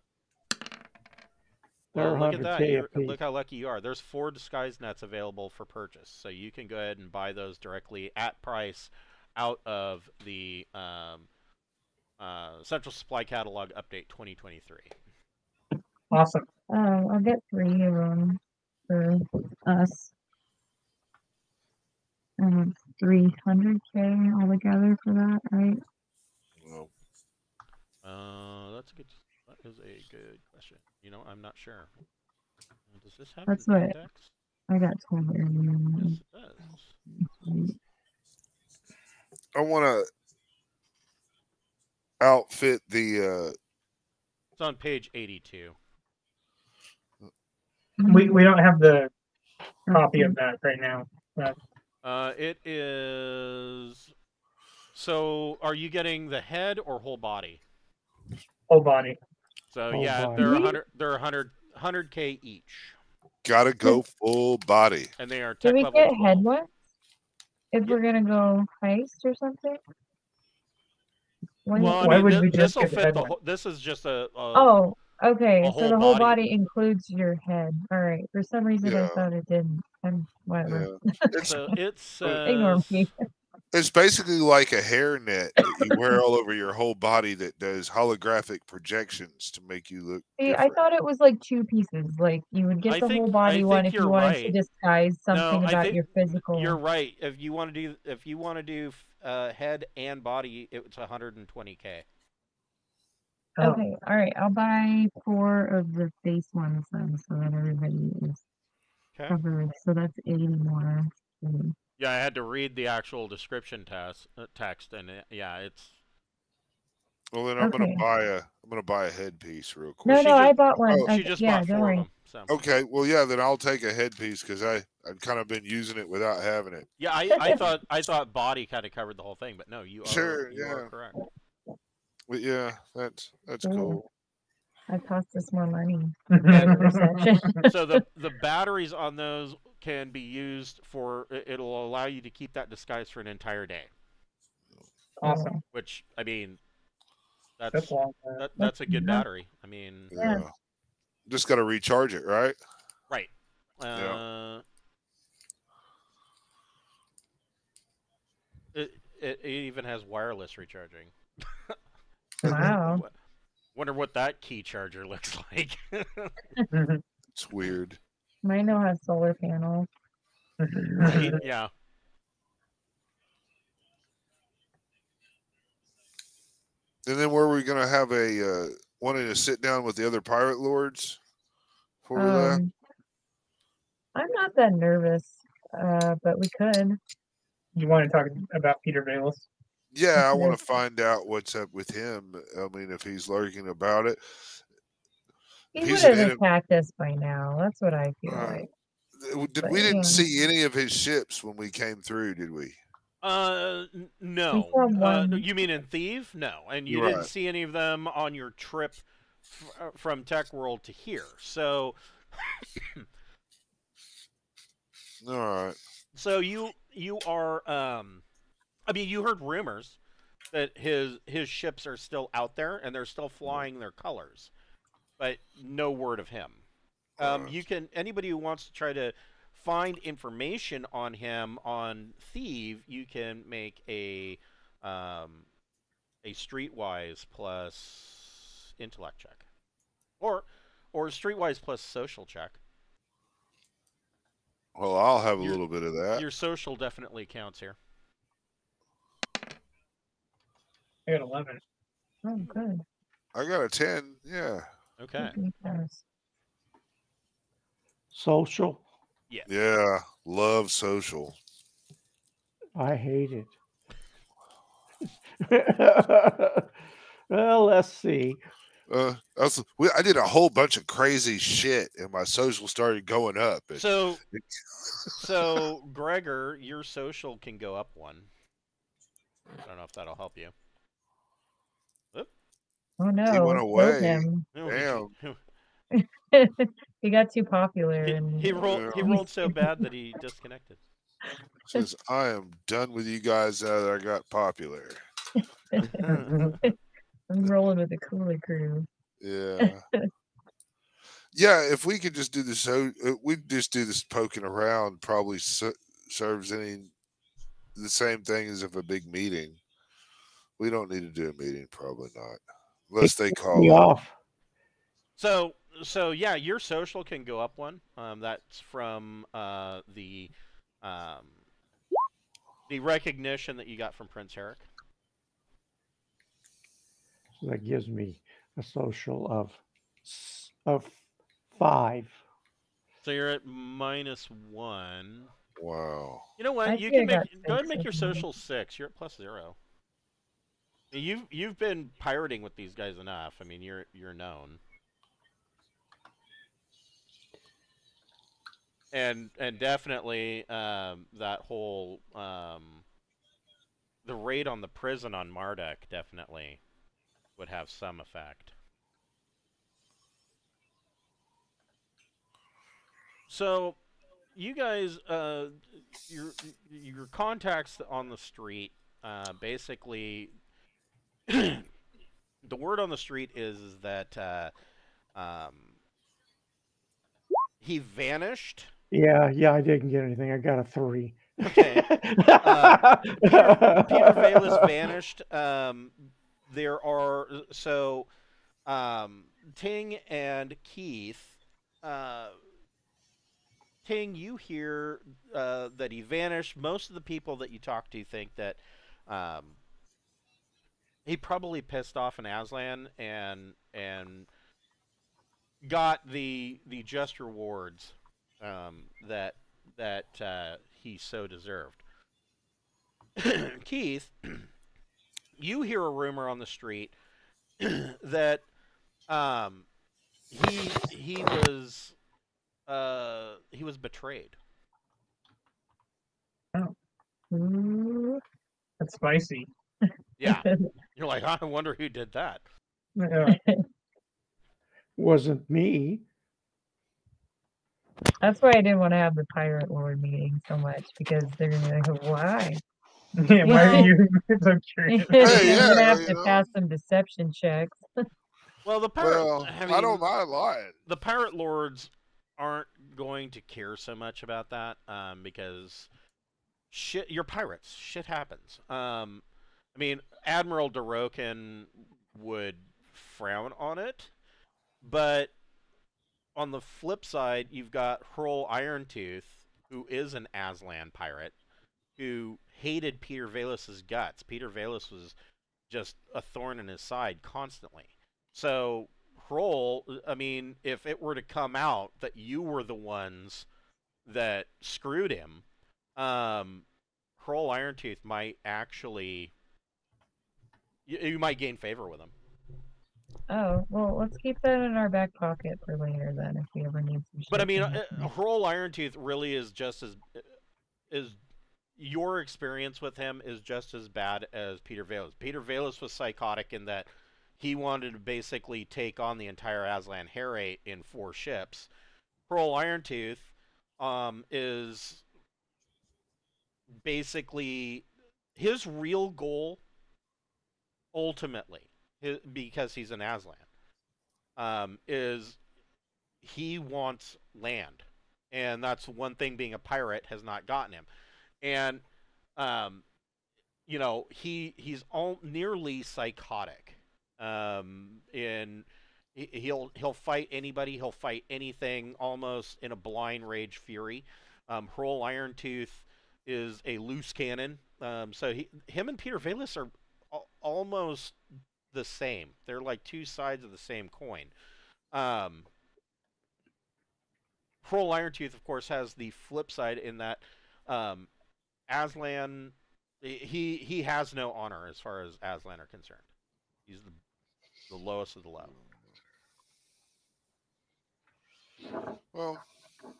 They're well, look at that! You're- Look how lucky you are. There's four disguise nets available for purchase, so you can go ahead and buy those directly at price out of the um, uh, Central Supply Catalog Update 2023. Awesome. Um, I'll get three of them for us. And it's three hundred K altogether for that, right? Well, Uh, that's a good. That is a good question. You know, I'm not sure. Does this have That's an what- index? I got told earlier. Yes, it does. I want to outfit the. Uh... It's on page 82. We we don't have the copy of that right now. But Uh, it is. So, are you getting the head or whole body? whole body. So Whole yeah, body. they're Really? 100. They're 100. 100k each, Uh, gotta go full body. and they are Do we level get 12. head ones? If Yeah. we're gonna go heist or something? When- Well, I Why mean, would thi- we this just get the fit the. Whole, this is just a. a Oh, okay. a So the whole body. body includes your head. All right. For some reason, I thought it didn't. I'm whatever. Yeah. It's So it Ignore me. It's basically like a hair net that you wear all over your whole body that does holographic projections to make you look. See, I thought it was like two pieces. Like you would get I the think- whole I body one if you you're wanted to disguise something I about your physical. You're right. If you want to do, if you want to do uh, head and body, it's 120k. Oh, Okay, all right. I'll buy four of the face ones then, so that everybody is Okay. covered. So that's eighty more. Yeah, I had to read the actual description test, uh, text, and it, yeah, it's Well, then I'm gonna buy a. I'm gonna buy a headpiece real quick. No, she no, I bought one. oh, I- she just yeah, bought don't four worry. of them. So Okay, well, yeah, then I'll take a headpiece because I I've kind of been using it without having it. yeah, I, I thought I thought body kind of covered the whole thing, but no, you are Sure, you are yeah. correct. But yeah, that's that's Cool. cool. That cost us more money. so the the batteries on those can be used for it- it'll allow you to keep that disguise for an entire day. awesome. Which I mean, that's That's long. that, that's a good Yeah. battery. I mean, Yeah. Yeah. Just got to recharge it, right? right. Yeah. Uh, it, it it even has wireless recharging. Wow. Wonder what that key charger looks like. It's weird. Mine now has solar panels. Right? yeah. And then were we gonna have a uh, wanting to sit down with the other pirate lords for that? Um, I'm not that nervous, uh, but we could. You want to talk about Peter Valus? Yeah, I want to find out what's up with him. I mean, if he's lurking about it. He He's would have attacked us by now. That's what I feel Uh, like. Did But, we didn't yeah. see any of his ships when we came through? Did we? Uh, no. saw Uh, you mean in Theev? No, and you Right. didn't see any of them on your trip f- uh, from Tech World to here. So, All right. so you you are um, I mean, you heard rumors that his his ships are still out there and they're still flying their colors, but no word of him. Um, Alright. you can anybody who wants to try to find information on him on Theev, you can make a um, a streetwise plus intellect check, or or streetwise plus social check. Well, I'll have a Your- little bit of that. Your social definitely counts here. I got 11. Oh, good. I got a ten. Yeah. Okay. Social. Yeah. Yeah. Love social. I hate it. well, let's see. Uh, I, was, we, I did a whole bunch of crazy shit, and my social started going up. and- So, so Gregor, your social can go up one. I don't know if that'll help you. Oop. Oh no! He went killed away. him. Damn. he got too popular, He, and he rolled. He rolled so bad that he disconnected. Says, I am done with you guys now that I got popular. I'm rolling with the cooler crew. Yeah. yeah, if we could just do this, so uh, we just do this poking around, probably ser- serves any the same thing as if a big meeting. We don't need to do a meeting, probably not, unless they call. Me off. So so yeah, your social can go up one. Um, that's from uh, the um, the recognition that you got from Prince Harrick. So that gives me a social of of five. So you're at minus one. Wow. You know what? I you can make go ahead and make your if you need. social six. You're at plus zero. You've you've been pirating with these guys enough. I mean, you're you're known. And and definitely um, that whole um, the raid on the prison on Marduk definitely would have some effect. So, you guys, uh, your your contacts on the street, uh, basically, the word on the street is, is that uh, um, he vanished. Yeah, yeah, I didn't get anything. I got a three. Okay. Uh, Peter, Peter Valus vanished. Um, there are so um, Ting and Keith. Uh, Ting, you hear uh, that he vanished. Most of the people that you talk to think that um, he probably pissed off an Aslan and and got the the just rewards um, that that uh, he so deserved. Keith, you hear a rumor on the street that um, he he was uh, he was betrayed. Ooh, that's spicy. Yeah, you're like, I wonder who did that. Yeah. Wasn't me. That's why I didn't want to have the pirate lord meeting so much because they're gonna be like, why? yeah, why Yeah. are you so curious? I'm yeah, gonna have you to know. pass some deception checks. Well, the pirate. Well, I, I, don't mind lying. the pirate lords aren't going to care so much about that um, because shit, you're pirates. Shit happens. Um, I mean, Admiral Dorokin would frown on it, but on the flip side, you've got Hurl Irontooth, who is an Aslan pirate, who hated Peter Valus's guts. Peter Valus was just a thorn in his side constantly. So Hurl, I mean, if it were to come out that you were the ones that screwed him, um, Hurl Irontooth might actually you, you might gain favor with him. Oh well, let's keep that in our back pocket for later then, if we ever need some. But I mean, to uh, uh, Hurl Irontooth really is just as is your experience with him is just as bad as Peter Valus. Peter Valus was psychotic in that he wanted to basically take on the entire Aslan Hierate in four ships. Hurl Irontooth um, is basically his real goal ultimately hi- because he's an Aslan um, is he wants land. And that's one thing being a pirate has not gotten him. And um, you know he he's all nearly psychotic. Um, in he- he'll he'll fight anybody. He'll fight anything almost in a blind rage fury. Um, Hurl Irontooth is a loose cannon. Um, so he him and Peter Valus are al- almost the same they're like two sides of the same coin um, Hurl Irontooth, of course, has the flip side in that um, Aslan he he has no honor as far as Aslan are concerned. He's the the lowest of the low. Well,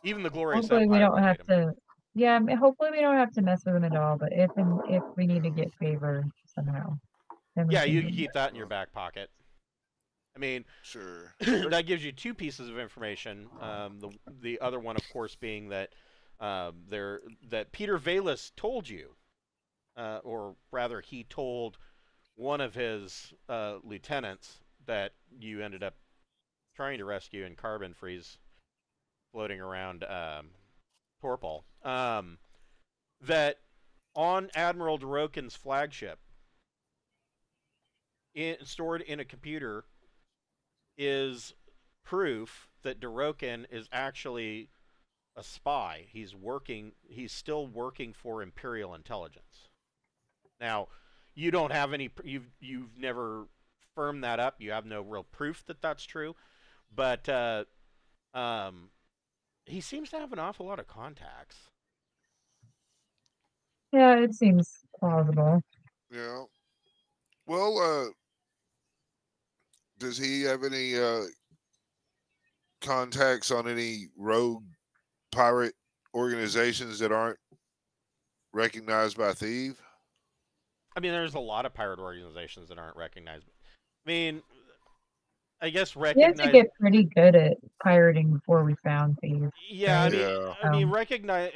Even the glorious hopefully we don't have him. to. Yeah, hopefully we don't have to mess with them at all. But if and if we need to get favor somehow, then we Yeah, you can keep that in your back pocket. I mean, Sure. that gives you two pieces of information. Um, the the other one, of course, being that um, there that Peter Valus told you, uh, or rather, he told one of his uh, lieutenants that you ended up trying to rescue in Carbon Freeze, floating around um, Torpal. Um, that on Admiral Dorokin's flagship, in, stored in a computer, is proof that Dorokin is actually a spy. He's working. He's still working for Imperial intelligence. Now, you don't have any. You've you've never firmed that up. You have no real proof that that's true, but uh, um, he seems to have an awful lot of contacts. Yeah, it seems plausible. Yeah. Well, uh, does he have any uh, contacts on any rogue pirate organizations that aren't recognized by Theev? I mean, there's a lot of pirate organizations that aren't recognized. I mean, I guess We had recognize. to get pretty good at pirating before we found thieves. Yeah, I mean, Yeah. I mean, Um, recognize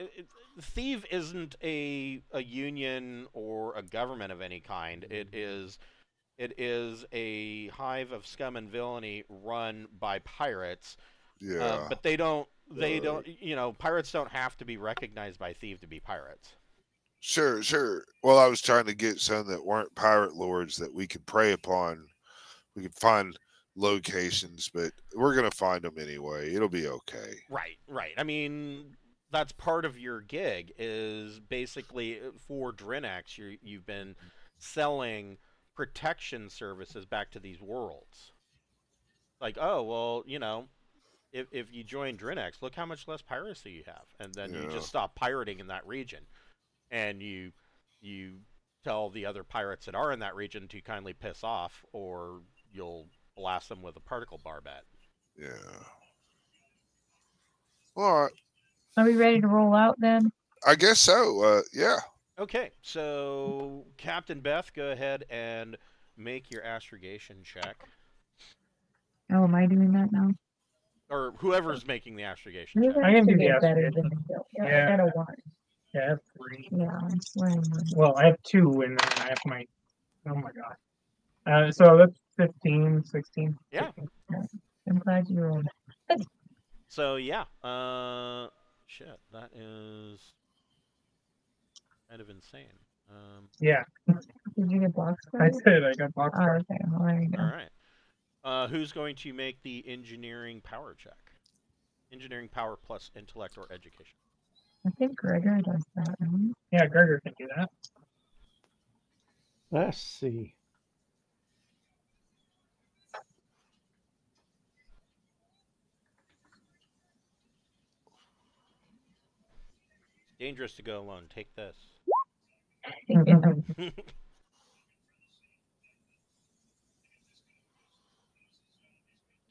Theev isn't a a union or a government of any kind. It is it is a hive of scum and villainy run by pirates. Yeah. Uh, but they don't they Right. don't you know pirates don't have to be recognized by Theev to be pirates. Sure, sure. Well, I was trying to get some that weren't pirate lords that we could prey upon. We could find locations, but we're gonna find them anyway. It'll be okay. Right, right. I mean, that's part of your gig is basically uh, for Drinax. You you've been selling protection services back to these worlds. Like, oh well, you know, if if you join Drinax, look how much less piracy you have, and then you just stop pirating in that region, and you you tell the other pirates that are in that region to kindly piss off, or you'll blast them with a particle barbette. Yeah. Well, all right. Are we ready to roll out then? I guess so. Uh, yeah. Okay, so Captain Beth, go ahead and make your astrogation check, Oh, am I doing that now? or whoever's making the astrogation check. I can do the better astrogation. than Bill. Yeah, Yeah. I got a one. Yeah, I have three. Yeah, Well, I have two, and then I have my. Oh my god. Uh, so that's 15, 16. Yeah. 16. I'm glad you rolled. So yeah, uh, shit, that is kind of insane. Um, Yeah, Did you get box I did. I got box oh, okay. Well, there you go. All right. uh, who's going to make the engineering power check? Engineering power plus intellect or education. I think Gregor does that. right? Yeah, Gregor can do that. Let's see. Dangerous to go alone. Take this.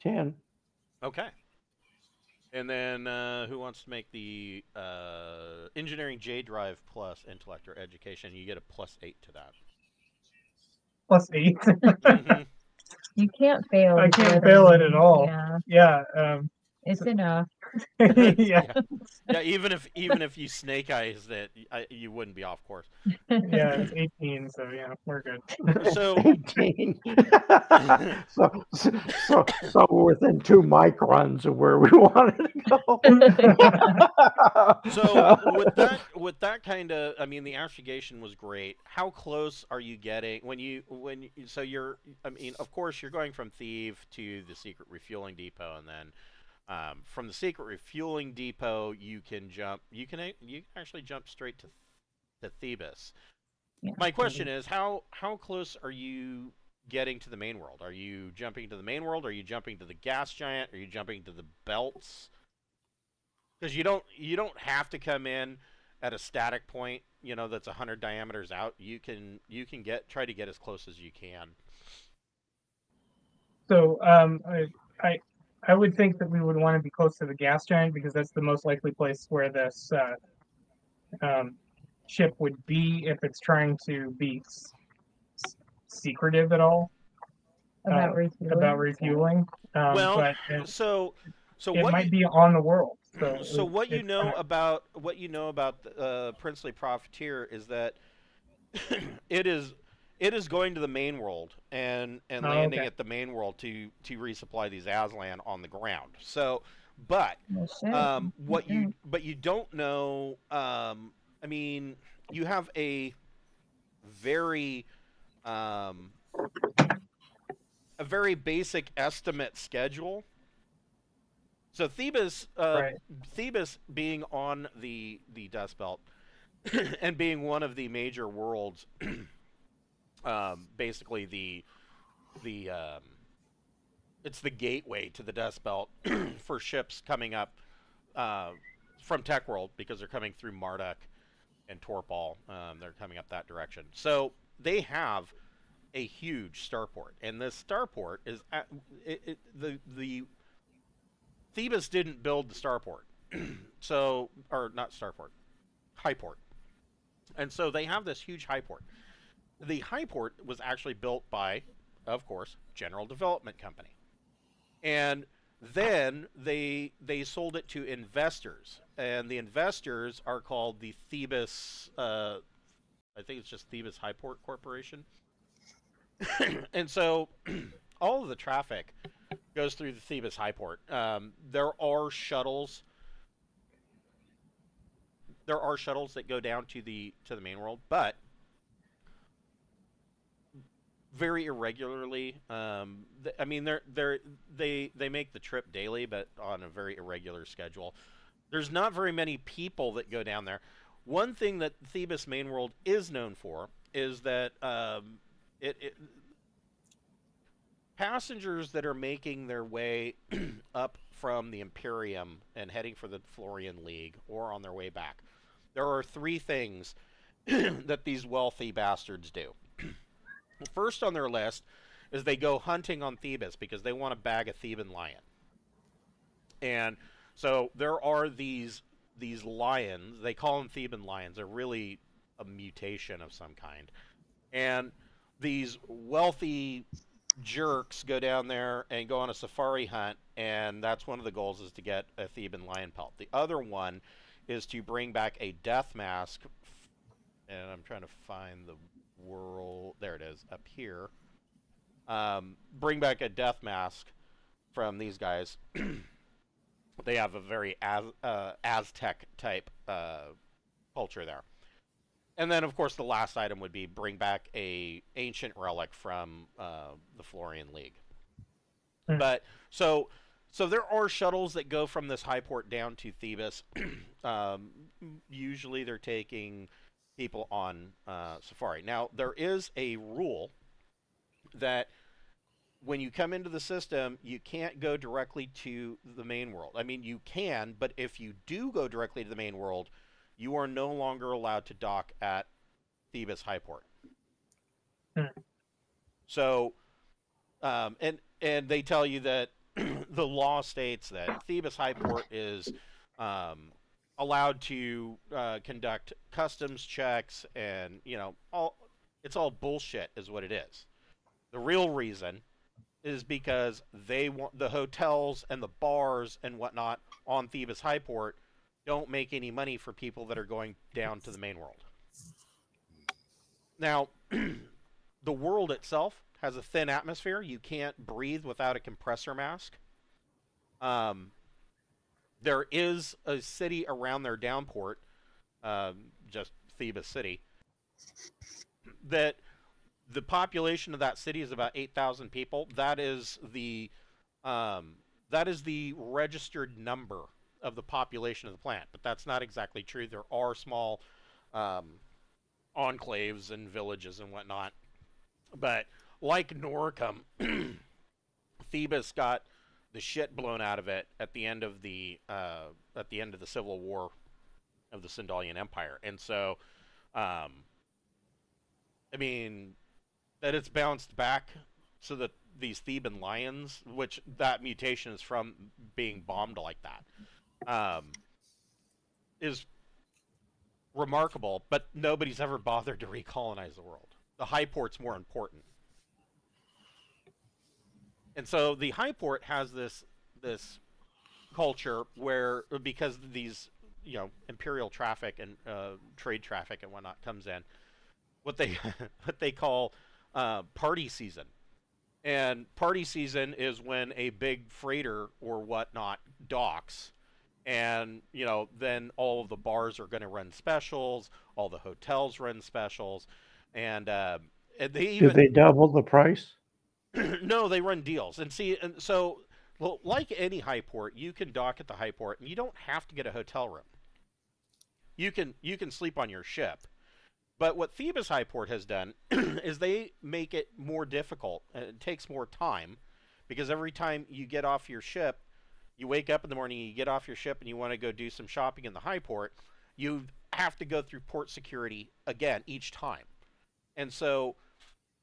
Ten. Okay. And then uh, who wants to make the uh, engineering J drive plus intellect or education? You get a plus eight to that. Plus eight. Mhm. You can't fail. It. I can't fail it at all. Yeah, yeah. Um, it's enough. yeah. yeah, even if even if you snake eyes that, you wouldn't be off course. Yeah, it's 18, so yeah, we're good. So 18. so, so, so, so we're within two microns of where we wanted to go. so with that with that kind of I mean the astrogation was great. How close are you getting when you when you, so you're I mean of course you're going from Theev to the secret refueling depot and then um, from the secret refueling depot you can jump you can you can actually jump straight to the Thebus. Yeah. My question is how how close are you getting to the main world? Are you jumping to the main world? Are you jumping to the gas giant? Are you jumping to the belts? Because you don't you don't have to come in at a static point, you know, that's hundred diameters out. You can you can get try to get as close as you can. So um, I, I I would think that we would want to be close to the gas giant because that's the most likely place where this uh, um, ship would be if it's trying to be s- s- secretive at all. About uh, refueling. about refueling. Um, Well, but it, So, so it what might you, be on the world. So, so what you know kinda- about what you know about uh, Princely Profiteer is that it is it is going to the main world and and Oh, landing okay. at the main world to to resupply these Aslan on the ground. So, but um, what you but you don't know. Um, I mean, you have a very um, a very basic estimate schedule. So Thebus, uh, Right. Thebus being on the the Dust Belt and being one of the major worlds, um, basically the the um, it's the gateway to the Dust Belt for ships coming up uh, from Tech World because they're coming through Marduk and Torpal. Um, they're coming up that direction. So they have a huge starport, and this starport is at, it, it, the the Thebus didn't build the starport, so or not starport, highport, and so they have this huge highport. The highport was actually built by, of course, General Development Company, and then they they sold it to investors, and the investors are called the Thebus. Uh, I think it's just Thebus Highport Corporation. and so all of the traffic goes through the Thebus Highport. Um, there are shuttles. There are shuttles that go down to the to the main world, but very irregularly. Um, th- I mean, they're they're they they make the trip daily, but on a very irregular schedule. There's not very many people that go down there. One thing that Thebus main world is known for is that um, it, it passengers that are making their way up from the Imperium and heading for the Florian League or on their way back. There are three things that these wealthy bastards do. First on their list is they go hunting on Thebus because they want to bag a Theban lion. And so there are these these lions. They call them Theban lions. They're really a mutation of some kind. And these wealthy jerks go down there and go on a safari hunt, and that's one of the goals is to get a Theban lion pelt. The other one is to bring back a death mask, and I'm trying to find the world. There it is, up here. Um, bring back a death mask from these guys. they have a very Az- uh, Aztec type uh, culture there. And then, of course, the last item would be bring back a ancient relic from uh, the Florian League. Hmm. But so, so there are shuttles that go from this high port down to Thebus. um, usually, they're taking people on uh, safari. Now, there is a rule that when you come into the system, you can't go directly to the main world. I mean, you can, but if you do go directly to the main world, you are no longer allowed to dock at Thebus Highport. Hmm. So, um, and and they tell you that the law states that Thebus Highport is um, allowed to uh, conduct customs checks, and you know, all it's all bullshit, is what it is. The real reason is because they want the hotels and the bars and whatnot on Thebus Highport don't make any money for people that are going down to the main world. Now, the world itself has a thin atmosphere. You can't breathe without a compressor mask. Um, there is a city around their downport, um, just Thebus City, that the population of that city is about 8,000 people. That is the um, that is the registered number of the population of the planet, but that's not exactly true. There are small um, enclaves and villages and whatnot. But like Noricum, Thebus got the shit blown out of it at the end of the uh, at the end of the civil war of the Sindalian Empire, and so, um, I mean, that it's bounced back so that these Theban lions, which that mutation is from being bombed like that, um, is remarkable, but nobody's ever bothered to recolonize the world. The high port's more important. And so the high port has this this culture where because these you know imperial traffic and uh, trade traffic and whatnot comes in, what they what they call uh, party season. And party season is when a big freighter or whatnot docks, and you know then all of the bars are going to run specials, all the hotels run specials, and, uh, and they even Did they double the price? no, they run deals. And see, and so, well, like any high port, you can dock at the high port, and you don't have to get a hotel room. You can you can sleep on your ship. But what Thebus High Port has done is they make it more difficult. And it takes more time because every time you get off your ship, you wake up in the morning, you get off your ship, and you want to go do some shopping in the high port, you have to go through port security again each time. And so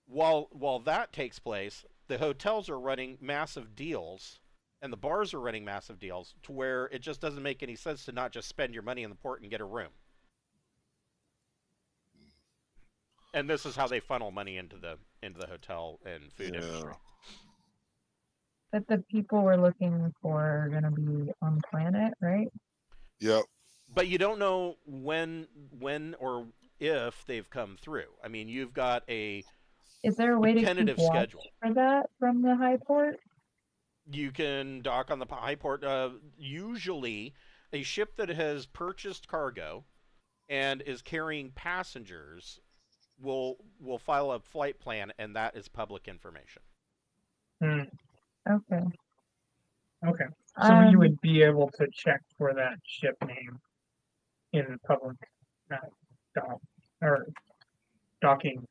while while that takes place, the hotels are running massive deals and the bars are running massive deals to where it just doesn't make any sense to not just spend your money in the port and get a room. And this is how they funnel money into the into the hotel and food Yeah. industry. But the people we're looking for are gonna be on planet, right? Yep. But you don't know when when or if they've come through. I mean, you've got a Is there a way to keep tentative watch schedule. for that from the high port? you can dock on the high port. Uh, usually, a ship that has purchased cargo and is carrying passengers will will file a flight plan, and that is public information. Hmm, Okay. okay. So Um, you would be able to check for that ship name in the public uh, dock or docking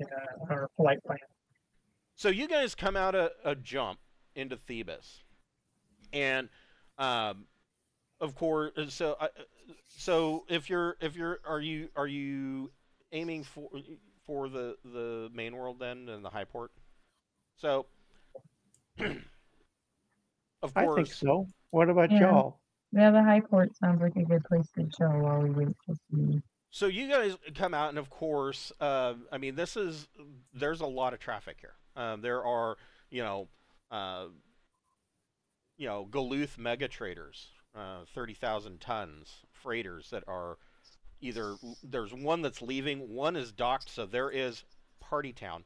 uh, or flight plan. So you guys come out a, a jump into Thebus, and um, of course, so uh, so if you're if you're are you are you aiming for for the the main world then and the high port? So, of course, I think so. What about Yeah. y'all? Yeah, the high port sounds like a good place to chill while we wait to see. So you guys come out, and of course, uh, I mean, this is there's a lot of traffic here. Um, there are, you know, uh, you know, Galuth mega traders, uh, thirty thousand tons freighters that are either there's one that's leaving, one is docked, so there is party town,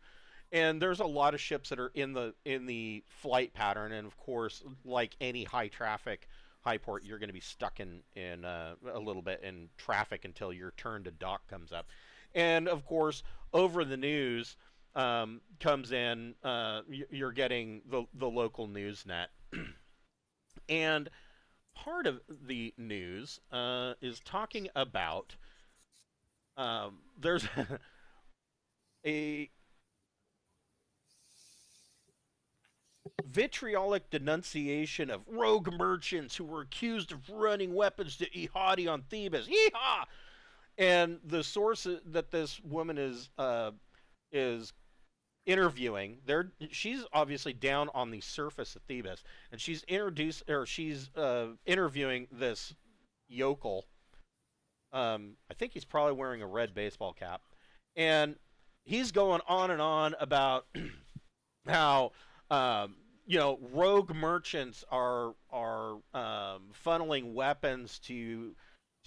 and there's a lot of ships that are in the in the flight pattern, and of course, like any high traffic high port, you're going to be stuck in in uh, a little bit in traffic until your turn to dock comes up, and of course, over the news um, comes in. Uh, you're getting the the local news net, and part of the news uh, is talking about um, there's a vitriolic denunciation of rogue merchants who were accused of running weapons to Ihatei on Thebus. Yeehaw! And the source that this woman is uh, is interviewing, they're she's obviously down on the surface of Thebus, and she's introduced or she's uh, interviewing this yokel. Um, I think he's probably wearing a red baseball cap, and he's going on and on about how um, you know rogue merchants are are um, funneling weapons to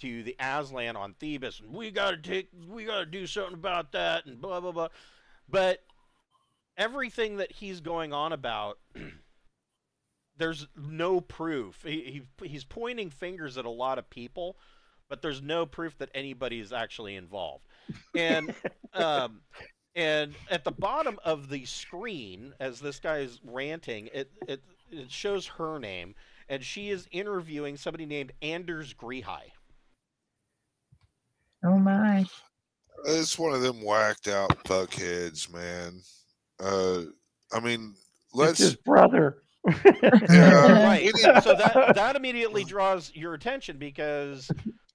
to the Aslan on Thebus, and we got to take we got to do something about that, and blah blah blah. But everything that he's going on about, there's no proof. He, he he's pointing fingers at a lot of people, but there's no proof that anybody is actually involved. And um, and at the bottom of the screen, as this guy is ranting, it it, it shows her name, and she is interviewing somebody named Anders Grehai. Oh my. It's one of them whacked out fuckheads, man. Uh, I mean, let's. his brother. Yeah. right. So that that immediately draws your attention because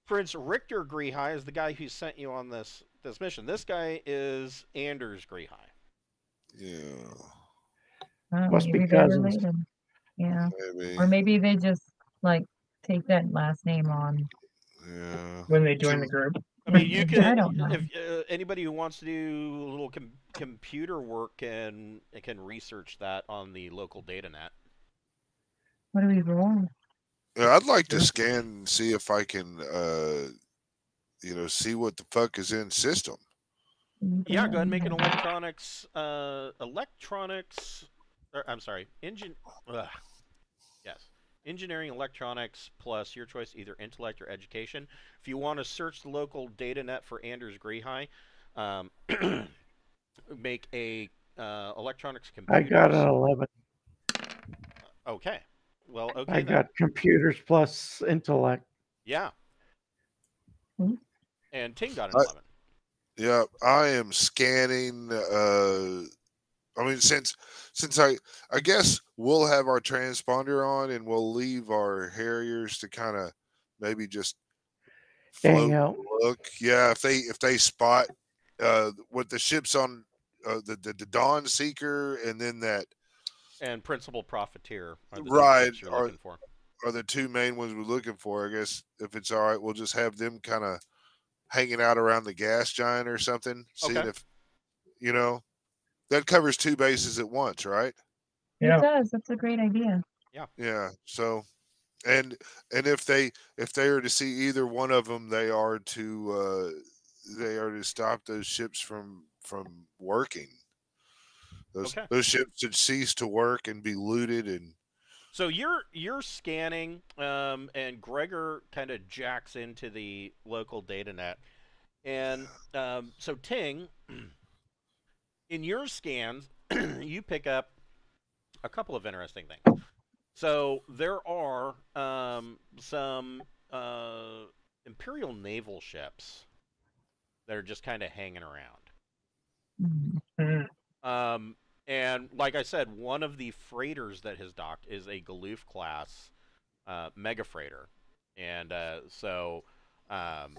Prince Richter Grehai is the guy who sent you on this this mission. This guy is Anders Grehai. Yeah, Oh, Must be cousins. Yeah. maybe. Or maybe they just like take that last name on. Yeah. when they join the group. I mean, you can. I don't know. If uh, anybody who wants to do a little com- computer work can can research that on the local data net. What do we roll? Yeah, I'd like to scan and see if I can, uh, you know, see what the fuck is in system. Yeah, go ahead and make an electronics. Uh, electronics. Or, I'm sorry, engine. Ugh. Yes, engineering, electronics, plus your choice, either intellect or education. If you want to search the local data net for Anders Grehigh, um, make a uh, electronics computer. I got an 11. Okay. Well, okay. I then. got computers plus intellect. Yeah. And Ting got an I- 11. Yeah, I am scanning. Uh, I mean, since since I I guess we'll have our transponder on and we'll leave our Harriers to kind of maybe just float Hang out. look. Yeah, if they if they spot uh with the ships on uh, the, the the Dawn Seeker and then that And Principal Profiteer. Are Right, You're for. are the two main ones we're looking for. I guess if it's all right, we'll just have them kind of hanging out around the gas giant or something, seeing Okay. if you know that covers two bases at once, right? Yeah. It does. That's a great idea. Yeah. Yeah. So, and and if they if they are to see either one of them, they are to uh they are to stop those ships from from working. Those Okay. those ships should cease to work and be looted and So you're you're scanning, um, and Gregor kind of jacks into the local data net, and um, so Ting, in your scans, you pick up a couple of interesting things. So there are um, some uh, Imperial naval ships that are just kind of hanging around. Mm. Mm. Um, and like I said, one of the freighters that has docked is a Galoof class uh, mega freighter, and uh, so um,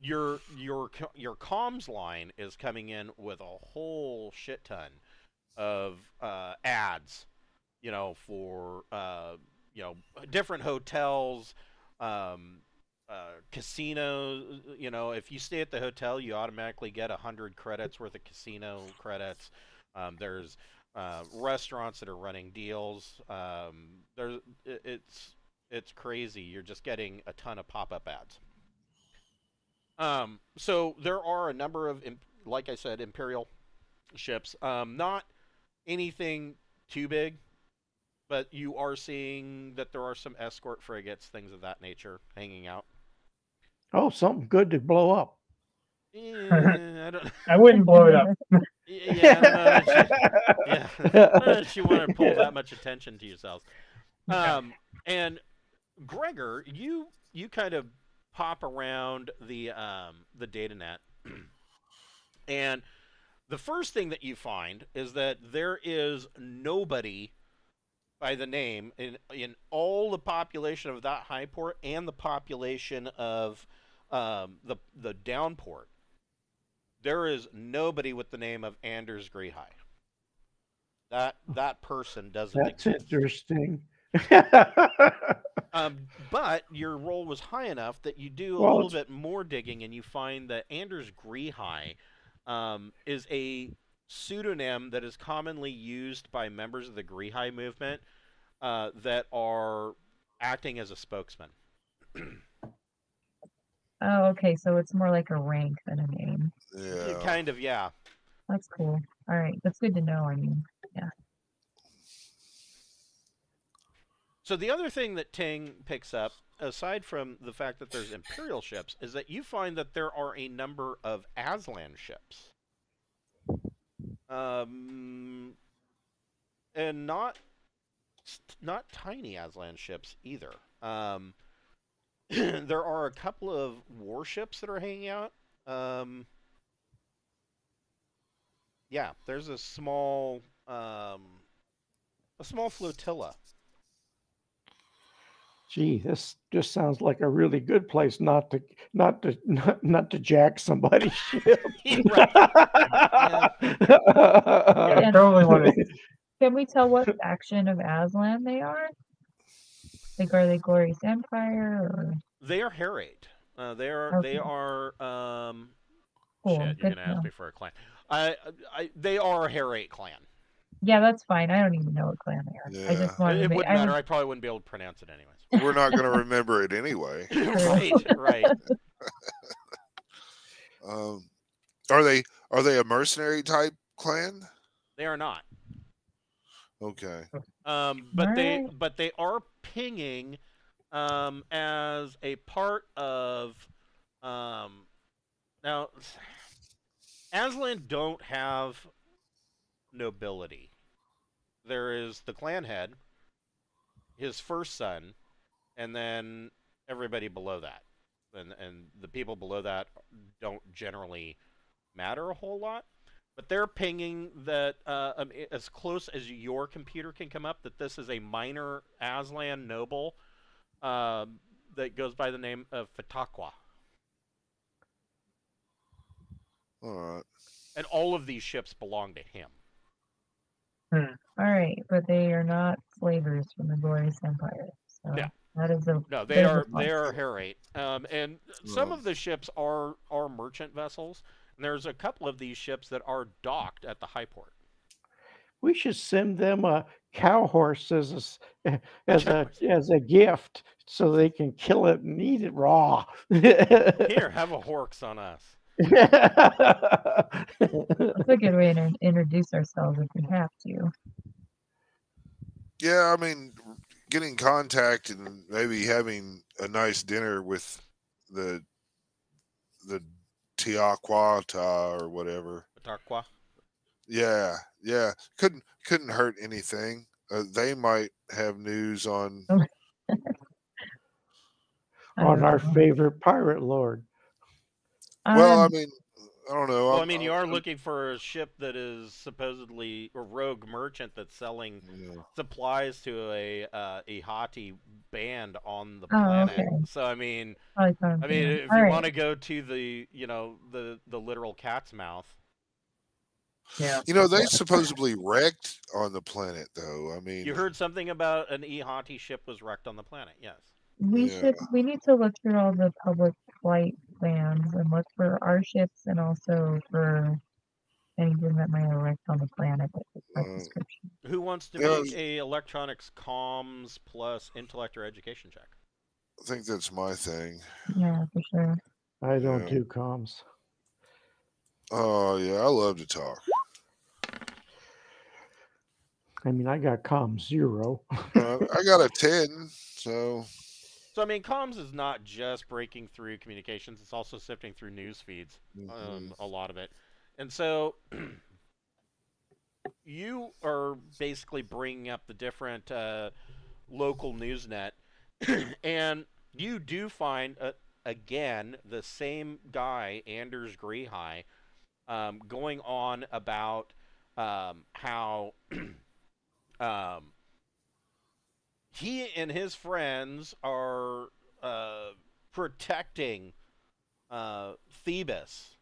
your your your comms line is coming in with a whole shit ton of uh, ads, you know, for uh, you know different hotels. Um, uh, casinos, you know, if you stay at the hotel, you automatically get a hundred credits worth of casino credits. Um, there's uh, restaurants that are running deals. Um, there's it, it's it's crazy. You're just getting a ton of pop-up ads. Um, so there are a number of, like I said, imperial ships. Um, not anything too big, but you are seeing that there are some escort frigates, things of that nature, hanging out. Oh, something good to blow up. Eh, I don't. I wouldn't blow it up. Yeah, I don't know that you- yeah. I don't know if you want to pull that much attention to yourselves. Um, and Gregor, you you kind of pop around the um, the data net, and the first thing that you find is that there is nobody by the name in in all the population of that high port and the population of um, the the downport. There is nobody with the name of Anders Grehigh. That that person doesn't That's exist. interesting. Um, but your roll was high enough that you do a Well, little it's- bit more digging, and you find that Anders Grehigh um, is a pseudonym that is commonly used by members of the Grehigh movement uh, that are acting as a spokesman. Oh, okay. So it's more like a rank than a name. yeah. Kind of, yeah. That's cool. All right. That's good to know. I mean, yeah. So the other thing that Ting picks up, aside from the fact that there's Imperial ships, is that you find that there are a number of Aslan ships. Um, and not not tiny Aslan ships either. Um, there are a couple of warships that are hanging out. Um, yeah, there's a small um, a small flotilla. Gee, this just sounds like a really good place not to not to not, not to jack somebody's ship. Right. I And- totally can we tell what faction of Aslan they are? Like, are they Glorious Empire or? They are Hierate. Uh, they are. They are. Um, Cool. shit, you're Good gonna ask me for a clan. I, I, they are a Hierate clan. Yeah, that's fine. I don't even know what clan they are. I Yeah. just wanted It, to it wouldn't I matter. was- I probably wouldn't be able to pronounce it anyways. We're not going to remember it anyway. right. Right. Um, are they are they a mercenary type clan? They are not. Okay. Um, but they but they are pinging um, as a part of um, now Aslan don't have nobility. There is the clan head, his first son, and then everybody below that. And and the people below that don't generally matter a whole lot. But they're pinging that uh, um, as close as your computer can come up that this is a minor Aslan noble um, that goes by the name of Fatakwa. All right. And all of these ships belong to him. All right, but they are not slavers from the Glorious Empire. So Yeah. that is a No, they are they are Hierate. Um, and some of the ships are are merchant vessels. And there's a couple of these ships that are docked at the high port. We should send them a cow horse as a s- as a as a gift, so they can kill it and eat it raw. Here, have a horks on us. that's a good way to introduce ourselves if we have to. Yeah, I mean, getting contact and maybe having a nice dinner with the the Tiaquata or whatever. Fatakwa. Yeah, yeah, couldn't couldn't hurt anything. Uh, they might have news on. On our favorite pirate lord. Well, I Um, mean, I don't know. Well, I I'm- mean, you are I'm- looking for a ship that is supposedly a rogue merchant that's selling yeah. supplies to a uh, Ihatei band on the planet. Oh, planet. okay. So I mean, probably found I mean, them. if All you right. want to go to the, you know, the the literal cat's mouth, Yeah. You know, they supposedly wrecked on the planet, though. I mean, you heard something about an Ihatei ship was wrecked on the planet. Yes. We Yeah. should. We need to look through all the public flight plans and look for our ships and also for anything that might have wrecked on the planet that fits that description. Who wants to Yeah. make a electronics comms plus intellect or education check? I think that's my thing. Yeah, for sure. I don't Yeah. do comms. Oh yeah, I love to talk. I mean, I got com zero. Uh, I got a ten, so So I mean, comms is not just breaking through communications; it's also sifting through news feeds. mhm. um, a lot of it. And so you are basically bringing up the different uh, local newsnet, and you do find uh, again the same guy, Anders Grehigh, um, going on about um, how um, he and his friends are uh, protecting uh, Thebus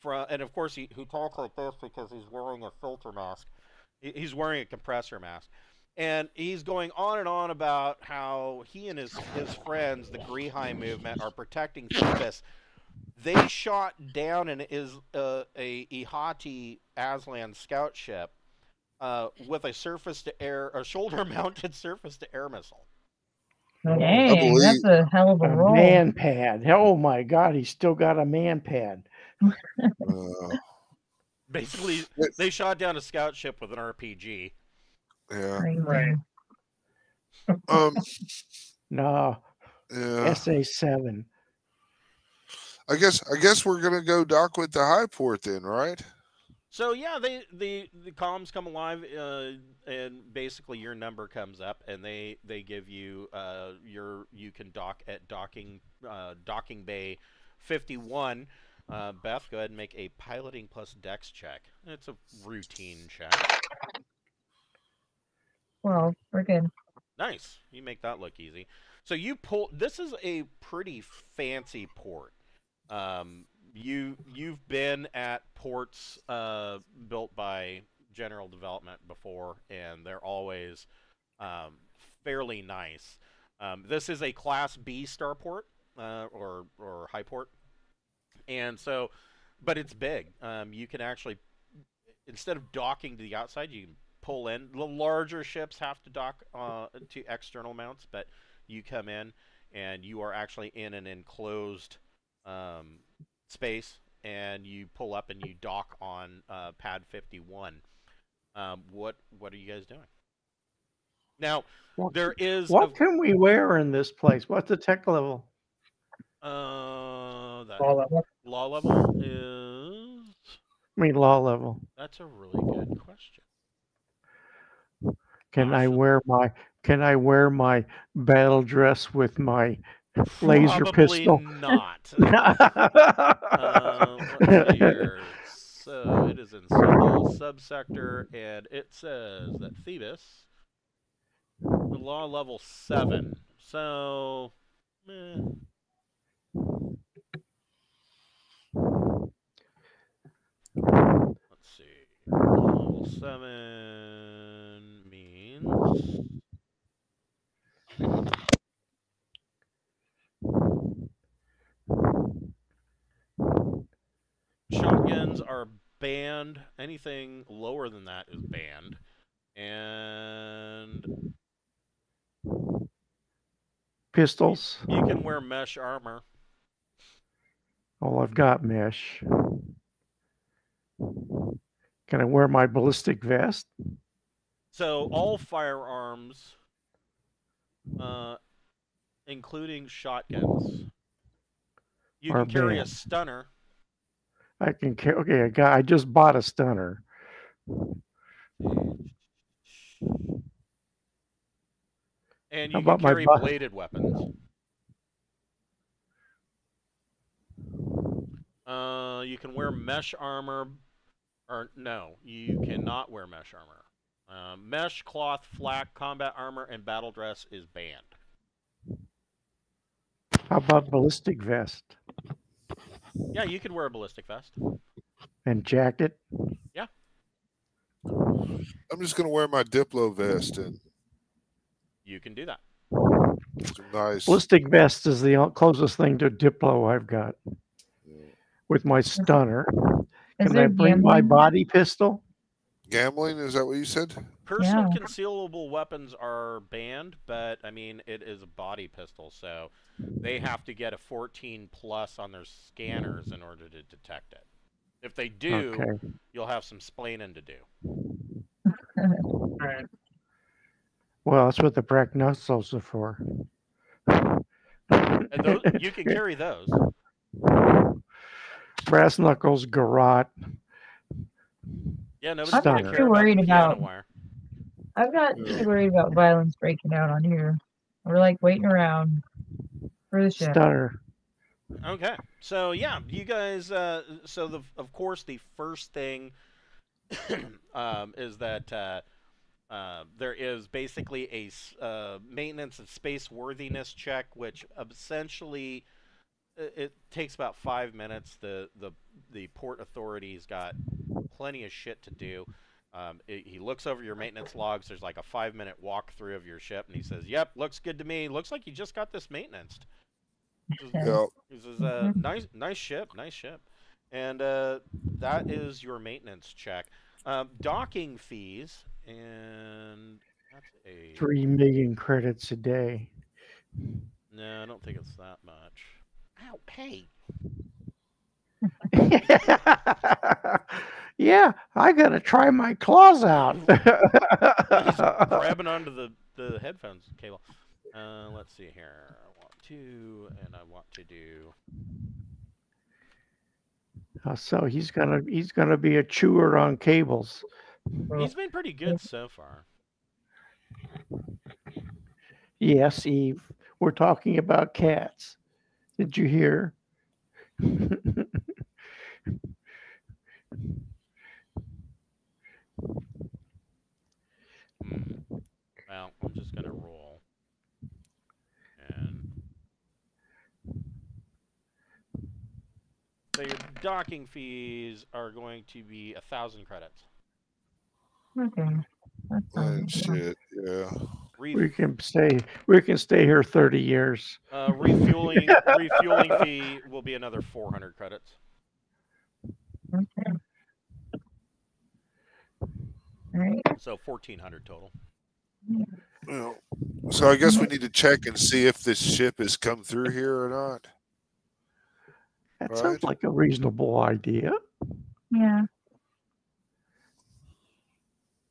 from, and of course he who talks like this because he's wearing a filter mask. He's wearing a compressor mask, and he's going on and on about how he and his his friends, the Grehigh movement, are protecting Thebus. They shot down an is uh, a Ihatei Aslan scout ship uh, with a surface to air, a shoulder mounted surface to air missile. Dang, that's a hell of a A roll. man pad. Oh my God, he's still got a man pad. uh, Basically, they shot down a scout ship with an RPG. yeah. Right. Um, No, yeah. SA seven. I guess I guess we're gonna go dock with the high port then, right? So yeah, they the the comms come alive, uh, and basically your number comes up, and they they give you uh, your you can dock at docking uh, docking bay fifty one. Uh, Beth, go ahead and make a piloting plus dex check. It's a routine check. Well, we're good. Nice. You make that look easy. So you pull. This is a pretty fancy port. Um, you you've been at ports uh, built by General Development before, and they're always um, fairly nice. Um, this is a Class B starport. uh, or or high port, and so, but it's big. Um, you can actually instead of docking to the outside, you can pull in. The larger ships have to dock uh, to external mounts, but you come in and you are actually in an enclosed um, space, and you pull up and you dock on uh, pad 51. Um, what what are you guys doing? Now What, there is a- what can we wear in this place? What's the tech level? uh, the All that. law level is I mean, law level. that's a really good question. Can I wear my Can I wear my battle dress with my laser Probably pistol? not. Uh, let's see here. So it is in single subsector, and it says that Thebus, the law level seven. So, eh. let's see. Level seven means shotguns are banned. Anything lower than that is banned. And Pistols. you can wear mesh armor. Oh, I've got mesh. Can I wear my ballistic vest? So all firearms, uh, including shotguns, you Are can carry a stunner. I can carry. Okay, I got. I just bought a stunner. And you can about my carry bu- bladed weapons. Uh, you can wear mesh armor, or no, you cannot wear mesh armor. Uh, mesh, cloth, flak, combat armor, and battle dress is banned. How about ballistic vest Yeah, you could wear a ballistic vest. and jacket? Yeah. I'm just gonna wear my Diplo vest and You can do that. nice. Ballistic vest is the closest thing to Diplo I've got with my stunner. Is Can I there bring my body pistol? Gambling is that what you said? Personal Yeah. concealable weapons are banned, but I mean it is a body pistol, so they have to get a 14 plus on their scanners in order to detect it. If they do, Okay. you'll have some splaining to do. All right. Well, that's what the prognosos are for. Uh, and those, you can carry those. Brass knuckles, garrote. Yeah, nobody's I'm gonna not care too about the worried piano about- wire. I'm not too worried about violence breaking out on here. We're like waiting around for the ship. Stunner. Okay, so yeah, you guys. Uh, so the of course the first thing um, is that uh, uh, there is basically a uh, maintenance and space worthiness check, which essentially it, it takes about five minutes. The the the port authority's got plenty of shit to do. Um, it- he looks over your maintenance logs. There's like a five minute walkthrough of your ship, and he says, "Yep, looks good to me. Looks like you just got this maintenance." Yep. This is a nice, nice ship, nice ship, and uh, that is your maintenance check. Um, docking fees, and that's a Three million credits a day. no. I don't think it's that much. Ow, hey, yeah, I gotta try my claws out. Grabbing onto the the headphones cable. Uh, let's see here. I want to, and I want to do. Uh, so he's gonna he's gonna be a chewer on cables. He's been pretty good so far. Yes, Eve. We're talking about cats. Did you hear? Hmm. Well, I'm just gonna roll. And so your docking fees are going to be a thousand credits. Okay. That's Oh, shit. Yeah. Re- We can stay. We can stay here thirty years. uh, refueling refueling fee will be another 400 credits. Okay. All right. So 1400 total. Well, so I guess we need to check and see if this ship has come through here or not. That Right. sounds like a reasonable idea. Yeah.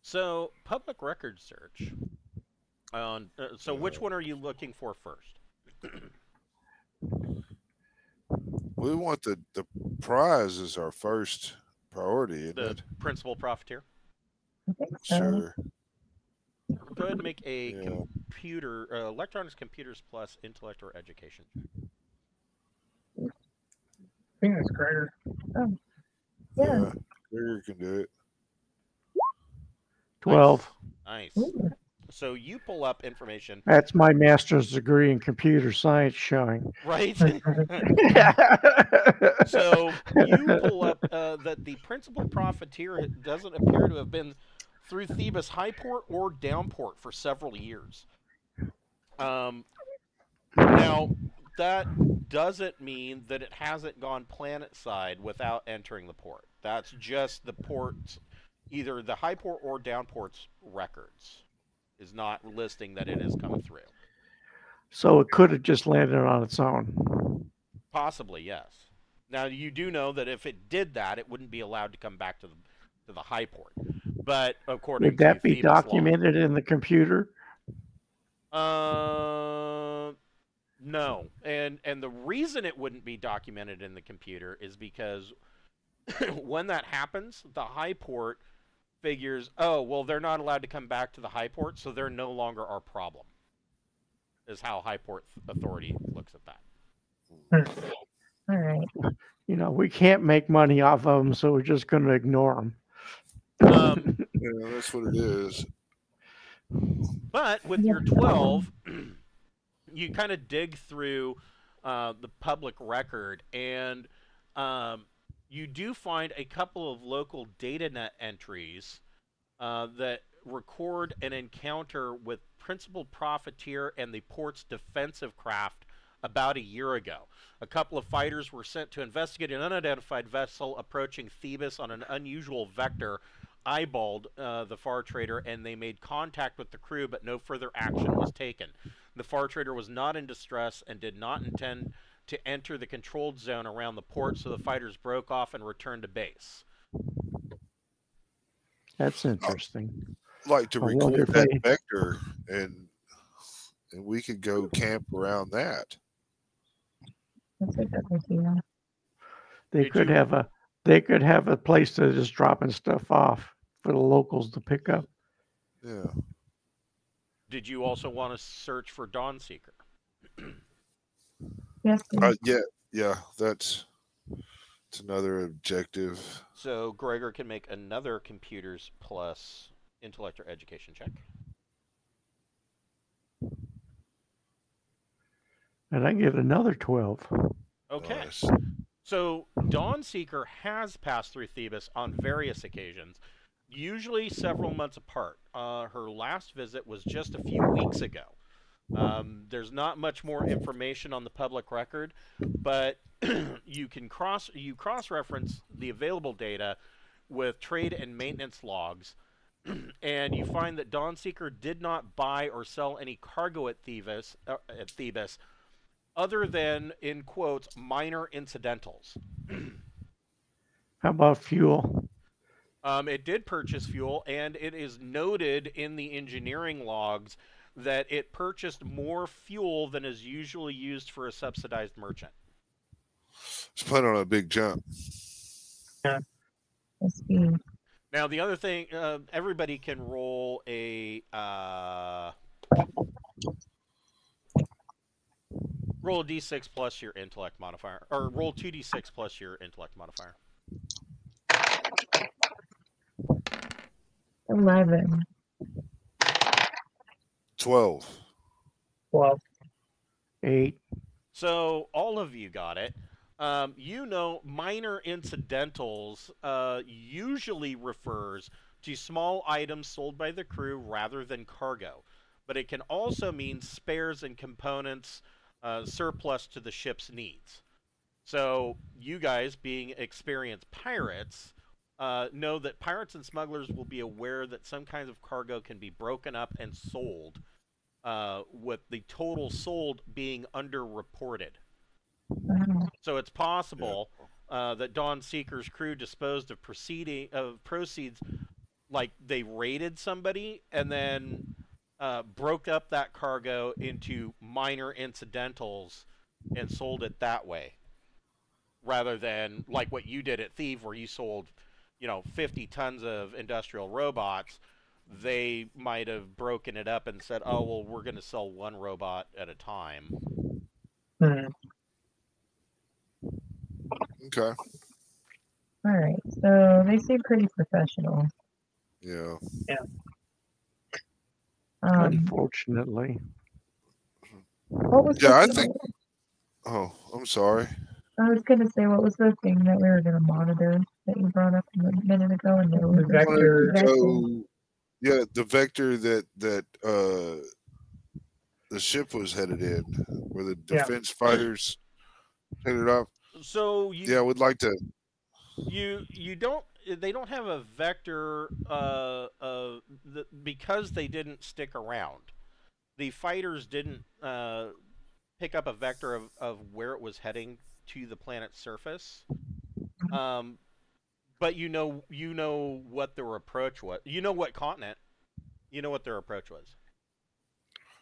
So public record search. On uh, so which one are you looking for first? We want the the prize as our first priority, isn't The it? principal profiteer. I think so. Sure. Go ahead and make a Yeah. computer uh, electronics computers plus intellect or education. I think that's Gregor. Yeah. Yeah. Gregor can do it. Twelve. Nice. Ooh. So you pull up information, That's my master's degree in computer science showing. right? so you pull up uh, that the principal profiteer doesn't appear to have been through Thebus Highport or Downport for several years. Um, now that doesn't mean that it hasn't gone planet side without entering the port. That's just the port's either the Highport or Downport's records is not listing that it has come through. so it could have just landed on its own. Possibly, yes. Now you do know that if it did that, it wouldn't be allowed to come back to the to the high port. But according Would that to be law- documented in the computer? Uh, no, and and the reason it wouldn't be documented in the computer is because when that happens, the high port figures, oh well, they're not allowed to come back to the high port, so they're no longer our problem. Is how high port authority looks at that. All right. You know, we can't make money off of them, so we're just going to ignore them. Um, Yeah, that's what it is. But with your 12, you kind of dig through uh, the public record and um, you do find a couple of local datanet entries uh, that record an encounter with Principal Profiteer and the port's defensive craft about a year ago. A couple of fighters were sent to investigate an unidentified vessel approaching Thebus on an unusual vector eyeballed uh, the far trader and they made contact with the crew, but no further action was taken. The far trader was not in distress and did not intend to enter the controlled zone around the port, so the fighters broke off and returned to base. That's interesting. I'd Like to I record that they- vector and and we could go camp around that. That's a good idea. They Did could you- have a they could have a place to just dropping stuff off for the locals to pick up. Yeah. Did you also want to search for Dawn Seeker? Yes. Uh, yeah, yeah, that's it's another objective. So Gregor can make another computers plus intellect or education check. And I get another twelve. Okay. Nice. So Dawn Seeker has passed through Thebus on various occasions, usually several months apart. Uh, her last visit was just a few weeks ago. Um, there's not much more information on the public record, but you can cross you cross reference the available data with trade and maintenance logs, and you find that Dawn Seeker did not buy or sell any cargo at Thebus, uh, at Thebus other than in quotes minor incidentals. How about fuel? Um, it did purchase fuel, and it is noted in the engineering logs that it purchased more fuel than is usually used for a subsidized merchant. It's planning on a big jump. Let's. Now, the other thing, uh, everybody can roll a uh, roll a d6 plus your intellect modifier, or roll two d6 plus your intellect modifier. Eleven. Twelve. Well, Eight. So all of you got it. Um, you know, minor incidentals uh, usually refers to small items sold by the crew rather than cargo. but it can also mean spares and components uh, surplus to the ship's needs. So you guys, being experienced pirates, uh, know that pirates and smugglers will be aware that some kinds of cargo can be broken up and sold, uh, with the total sold being underreported. So it's possible uh, that Dawn Seeker's crew disposed of proceeding of proceeds, like they raided somebody and then uh, broke up that cargo into minor incidentals and sold it that way, rather than like what you did at Theev, where you sold, you know, 50 tons of industrial robots. They might have broken it up and said, "Oh, well, we're going to sell one robot at a time." Hmm. Okay. All right. So they seem pretty professional. Yeah. Um, Unfortunately, what was Yeah, the I thing- think- Oh, I'm sorry. I was gonna say what was the thing that we were gonna monitor that you brought up a minute ago and there was The vector- vector. So, yeah, the vector that that uh the ship was headed in, where the Yeah. defense fighters headed up. So you Yeah, we'd like to. you you don't they don't have a vector uh, uh, the, because they didn't stick around the fighters didn't uh, pick up a vector of, of where it was heading to the planet's surface um, but you know you know what their approach was you know what continent you know what their approach was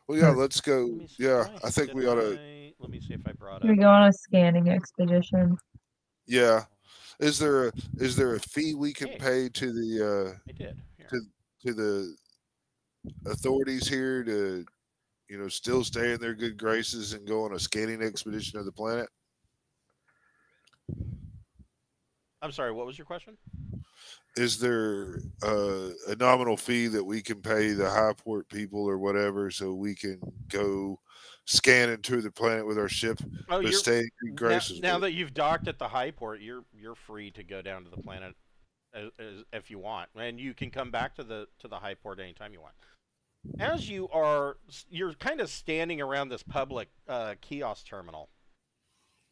Well, yeah, let's go. Let Yeah, did I think we ought to. I- let me see if i brought Should we go on a scanning expedition? Yeah, is there a is there a fee we can Hey. pay to the i did Here. to- uh to the authorities here to you know still stay in their good graces and go on a scanning expedition of the planet? I'm sorry what was your question? Is there uh, a nominal fee that we can pay the high port people or whatever so we can go scan into the planet with our ship? Oh but you're stay Now, now that you've docked at the high port, you're you're free to go down to the planet as, as, if you want, and you can come back to the to the high port anytime you want. As you are, you're kind of standing around this public uh, kiosk terminal,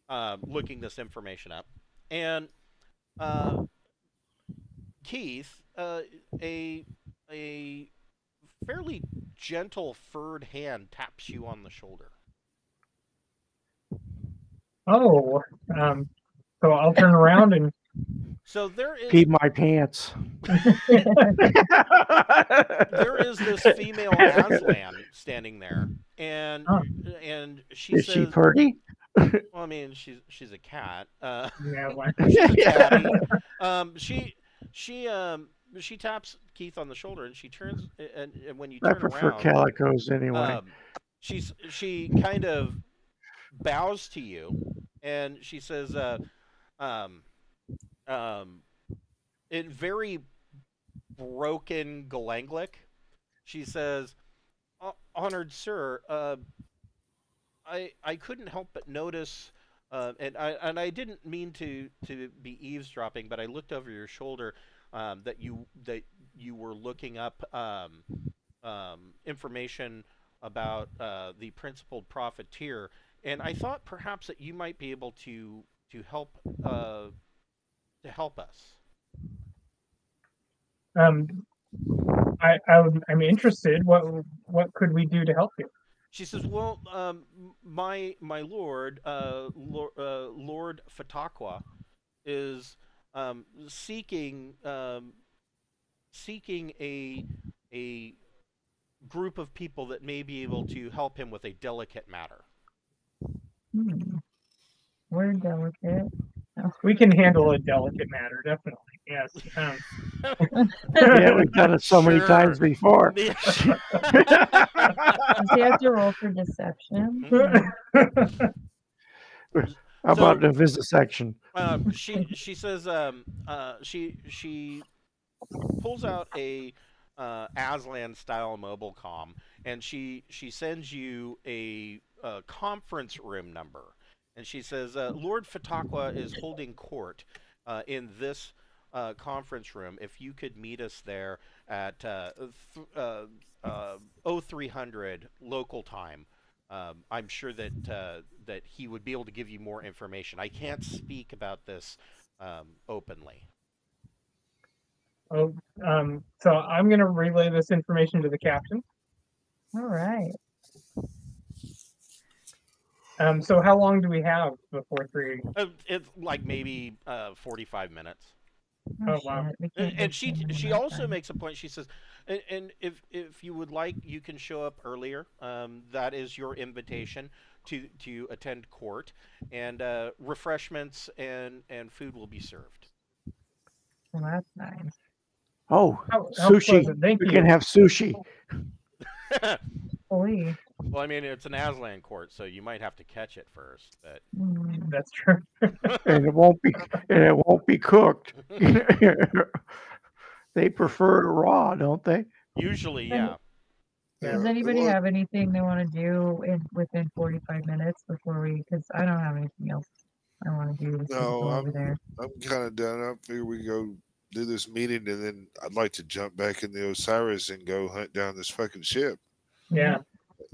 uh, looking this information up, and uh, Keith, uh, a a fairly gentle furred hand taps you on the shoulder. Oh, um, so I'll turn around and So there is pee my pants. there is this female Aslan standing there, and Oh. and she Is says, she pretty? "Well, I mean, she's she's a cat. Uh, yeah, like, she's a catty. Um, she she um she taps Keith on the shoulder, and she turns, and, and when you I prefer around, calicos anyway. um, she's she kind of bows to you, and she says, uh, um, um, in very broken Galanglic, she says, "Honored sir, uh, I I couldn't help but notice." Uh, and I and I didn't mean to, to be eavesdropping, but I looked over your shoulder um, that you that you were looking up um, um, information about uh, the principled profiteer, and I thought perhaps that you might be able to to help uh, to help us. um, I, I I'm interested. What what could we do to help you? She says, "Well, um, my my lord, uh, Lord, uh, Lord is um, seeking um, seeking a a group of people that may be able to help him with a delicate matter." Hmm. We're delicate. We can handle a delicate matter, definitely. Yes. Um, yeah, we've done it so many times before. Yeah. Does he have to roll for deception? How about So- the vivisection? um, she she says um, uh, she she pulls out a uh, Aslan style mobile com and she she sends you a, uh conference room number and she says uh, Lord Fataqua is holding court uh, in this uh, conference room. If you could meet us there at uh, th- uh, uh, 0300 local time, um, I'm sure that uh, that he would be able to give you more information. I can't speak about this um, openly. Oh, um, so I'm going to relay this information to the captain. All right. Um, so how long do we have before three? Uh, it's like maybe uh, 45 minutes. Oh, wow. And, and she she also time. makes a point. She says, and, and if if you would like, you can show up earlier. Um, that is your invitation to to attend court, and uh, refreshments and and food will be served. Well, that's nice. Oh, How, how sushi. pleasant. Thank we you. can have sushi. Holy. Well, I mean, it's an Aslan court, so you might have to catch it first. But Mm, That's true. and it won't be and it won't be cooked. they prefer it raw, don't they? usually, yeah. Yeah. Does anybody have anything they want to do in within 45 minutes before we? Because I don't have anything else I want to do. No, I'm- over there. I'm kind of done. I figure we go do this meeting, and then I'd like to jump back in the Osiris and go hunt down this fucking ship. Yeah.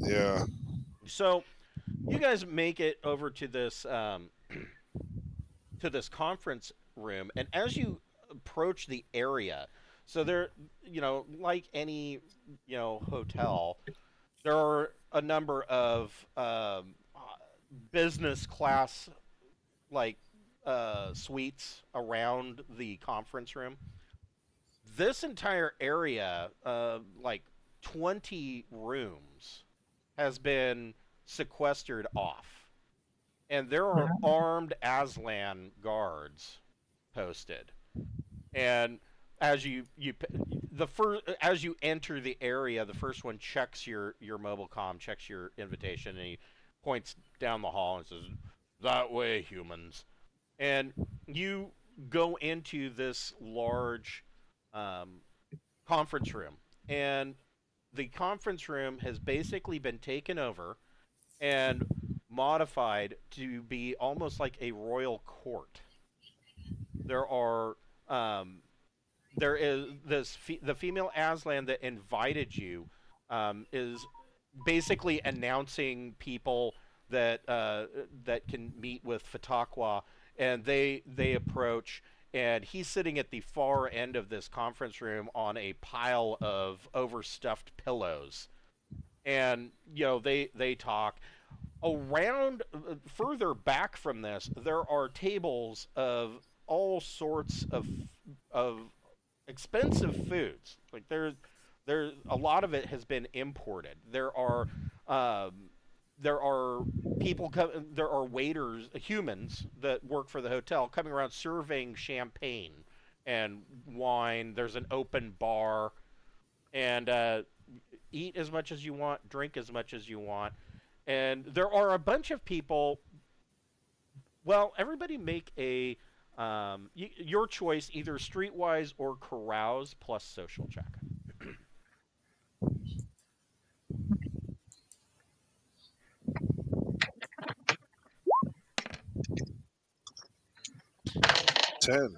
Yeah. So, you guys make it over to this um, to this conference room, and as you approach the area, so there, you know, like any you know hotel, there are a number of um, business class like uh, suites around the conference room. This entire area, uh, like twenty rooms, has been sequestered off, and there are armed Aslan guards posted. And as you you the first as you enter the area, the first one checks your your mobile com, checks your invitation, and he points down the hall and says, "That way, humans." And you go into this large um, conference room, and the conference room has basically been taken over and modified to be almost like a royal court. There are um, there is this fe- the female Aslan that invited you um, is basically announcing people that uh, that can meet with Fataqua, and they they approach, and he's sitting at the far end of this conference room on a pile of overstuffed pillows, and you know they they talk. Around further back from this, there are tables of all sorts of of expensive foods. Like there's there a lot of it has been imported. There are um, there are people co- there are waiters humans that work for the hotel coming around serving champagne and wine. There's an open bar and uh, eat as much as you want, drink as much as you want. And there are a bunch of people well, everybody make a um, y- your choice, either streetwise or carouse plus social check. Ten.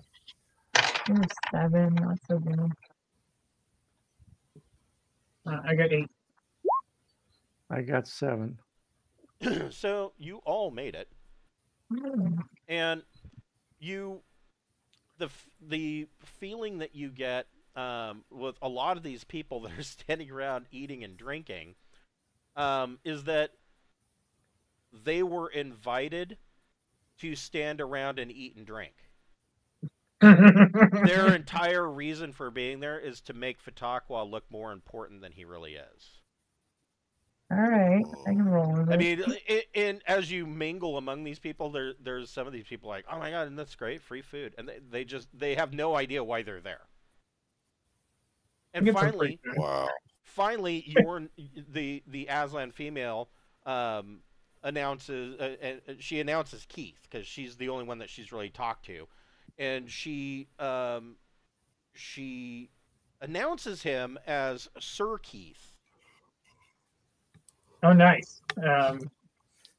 Ooh, seven, not so good. Uh, I got eight. I got seven. so you all made it, Hmm, and you the the feeling that you get um, with a lot of these people that are standing around eating and drinking um, is that they were invited to stand around and eat and drink. Their entire reason for being there is to make Fataqua look more important than he really is. All right, I can roll with it. I mean, i in as you mingle among these people, there there's some of these people like, oh my god, and that's great, free food, and they, they just they have no idea why they're there. And finally. Wow. finally, your the the Aslan female um, announces uh, uh, she announces Keith because she's the only one that she's really talked to, and she um, she announces him as Sir Keith. Oh, nice. Um,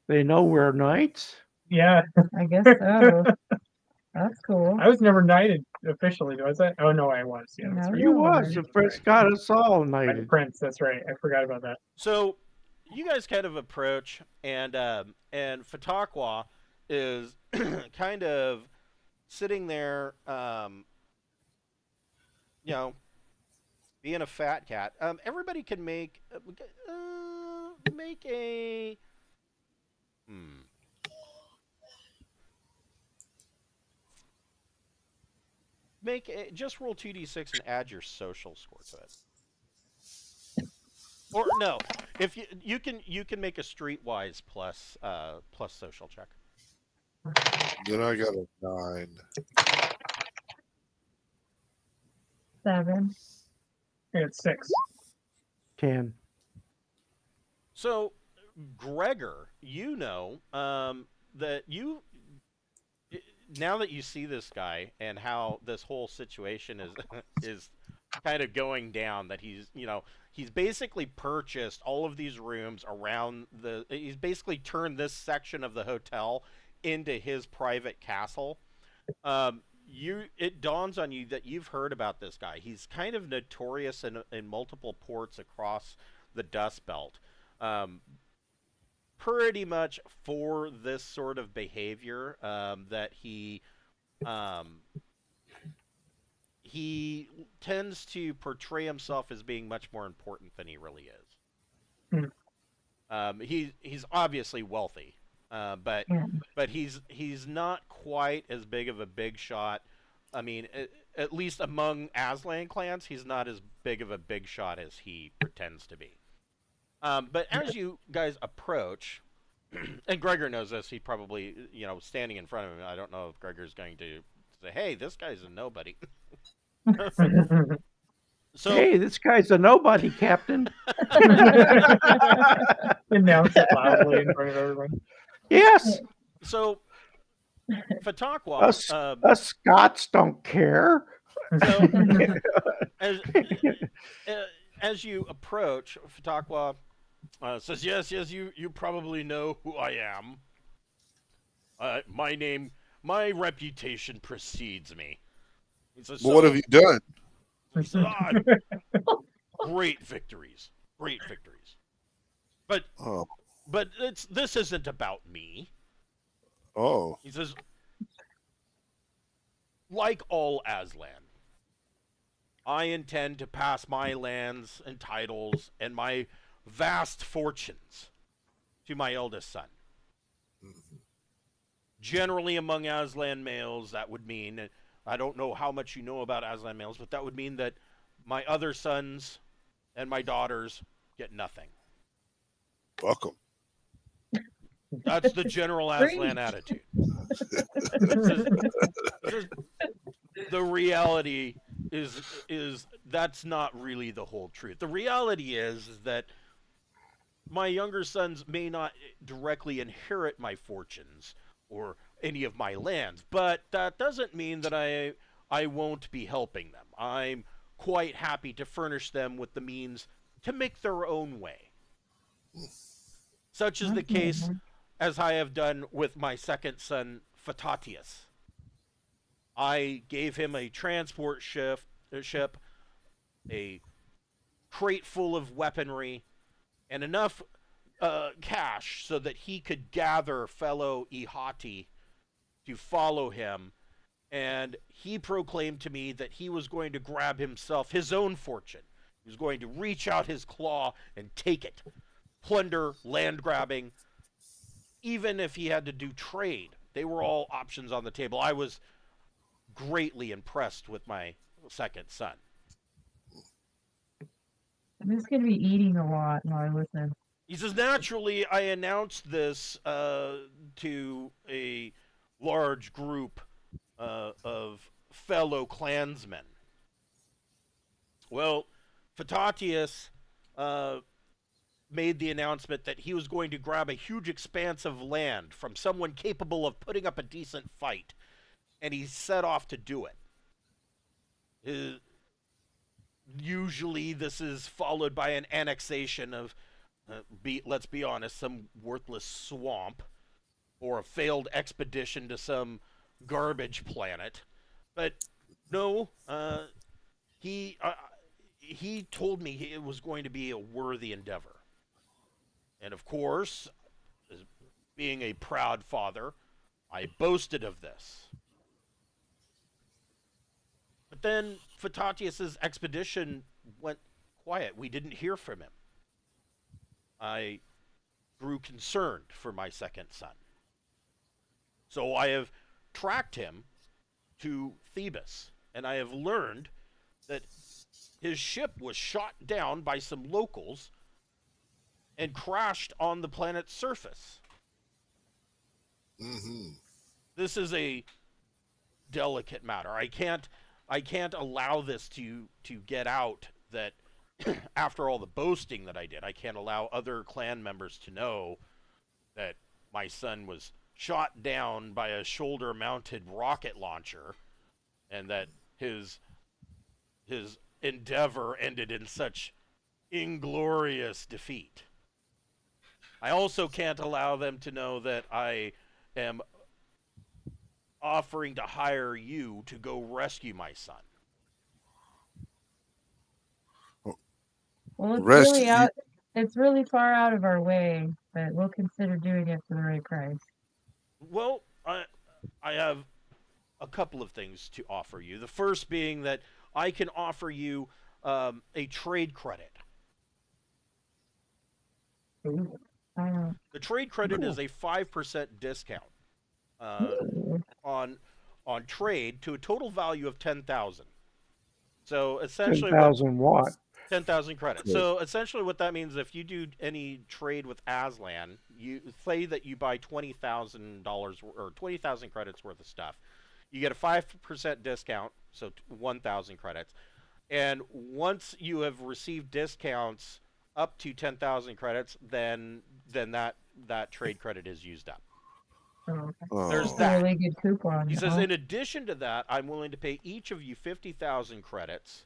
They know we're knights. yeah. I guess so. That's cool. I was never knighted officially, was I? Oh no, I was. Yeah, No, right. You you was. are. The prince got us all knighted. Prince. That's right. I forgot about that. So, you guys kind of approach, and um, and Fataqua is kind of sitting there, um, you know, being a fat cat. Um, everybody can make uh, uh, make a hmm. Make a, just roll two d six and add your social score to it. Or no, if you you can you can make a streetwise plus uh plus social check. Then I got a nine. Seven. I got six. Ten. So, Gregor, you know um, that you now that you see this guy and how this whole situation is is kind of going down that he's you know he's basically purchased all of these rooms around the he's basically turned this section of the hotel into his private castle um, you it dawns on you that you've heard about this guy he's kind of notorious in, in multiple ports across the dust belt um, pretty much for this sort of behavior um, that he um, he tends to portray himself as being much more important than he really is. Hmm. Um, he he's obviously wealthy, uh, but Yeah. but he's he's not quite as big of a big shot. I mean, at, at least among Aslan clans, he's not as big of a big shot as he pretends to be. Um, but as you guys approach, and Gregor knows this, he probably, you know, standing in front of him. I don't know if Gregor's going to say, "Hey, this guy's a nobody." So hey, this guy's a nobody, Captain. Announce it loudly in front of everyone. Yes, so Fataqua, Us- um, us Scots don't care. so as, uh, as you approach, Fataqua uh, says, "Yes, yes, you you probably know who I am. Uh, my name, my reputation precedes me." He says, Well, what have you done? he says, "Ah, great victories, great victories. But Oh, but it's this isn't about me." oh, He says, like all Aslan, I intend to pass my lands and titles and my vast fortunes to my eldest son. Generally, among Aslan males, that would mean I don't know how much you know about Aslan males, but that would mean that my other sons and my daughters get nothing. 'em. That's the general Aslan attitude. Just- the reality is is that's not really the whole truth. The reality is, is that my younger sons may not directly inherit my fortunes or any of my lands, but that doesn't mean that I I won't be helping them. I'm quite happy to furnish them with the means to make their own way. Such is the case as I have done with my second son, Fatatius. I gave him a transport ship, ship, a crate full of weaponry, and enough uh, cash so that he could gather fellow Ihatei to follow him. And he proclaimed to me that he was going to grab himself his own fortune. He was going to reach out his claw and take it. Plunder, land grabbing, even if he had to do trade, they were all options on the table. I was greatly impressed with my second son. I'm just gonna be eating a lot while I listen. He says, naturally, I announced this uh, to a large group uh, of fellow clansmen. Well, Fatatius uh, made the announcement that he was going to grab a huge expanse of land from someone capable of putting up a decent fight, and he set off to do it. Uh, usually, this is followed by an annexation of uh, be let's be honest, some worthless swamp, or a failed expedition to some garbage planet. But no, uh, he uh, he told me it was going to be a worthy endeavor. And of course, being a proud father, I boasted of this. But then Fatatius's expedition went quiet. We didn't hear from him. I grew concerned for my second son. So I have tracked him to Thebus, and I have learned that his ship was shot down by some locals and crashed on the planet's surface. hmm This is a delicate matter. I can't I can't allow this to to get out that after all the boasting that I did, I can't allow other clan members to know that my son was shot down by a shoulder mounted rocket launcher and that his his endeavor ended in such inglorious defeat. I also can't allow them to know that I am offering to hire you to go rescue my son. Well, it's Rest really out. It's really far out of our way, but we'll consider doing it for the right price. Well, I I have a couple of things to offer you. The first being that I can offer you um, a trade credit. Don't The trade credit is a five percent discount uh, on on trade to a total value of ten thousand. So Ten essentially, what- 10,000 credits. Cool. So essentially, what that means, if you do any trade with Aslan, you say that you buy $20,000 or 20,000 credits worth of stuff, you get a 5% discount, so t- 1,000 credits. And once you have received discounts up to 10,000 credits, then then that that trade credit is used up. Oh, okay. Oh. There's that. really good coupon. He says, huh? in addition to that, I'm willing to pay each of you 50,000 credits,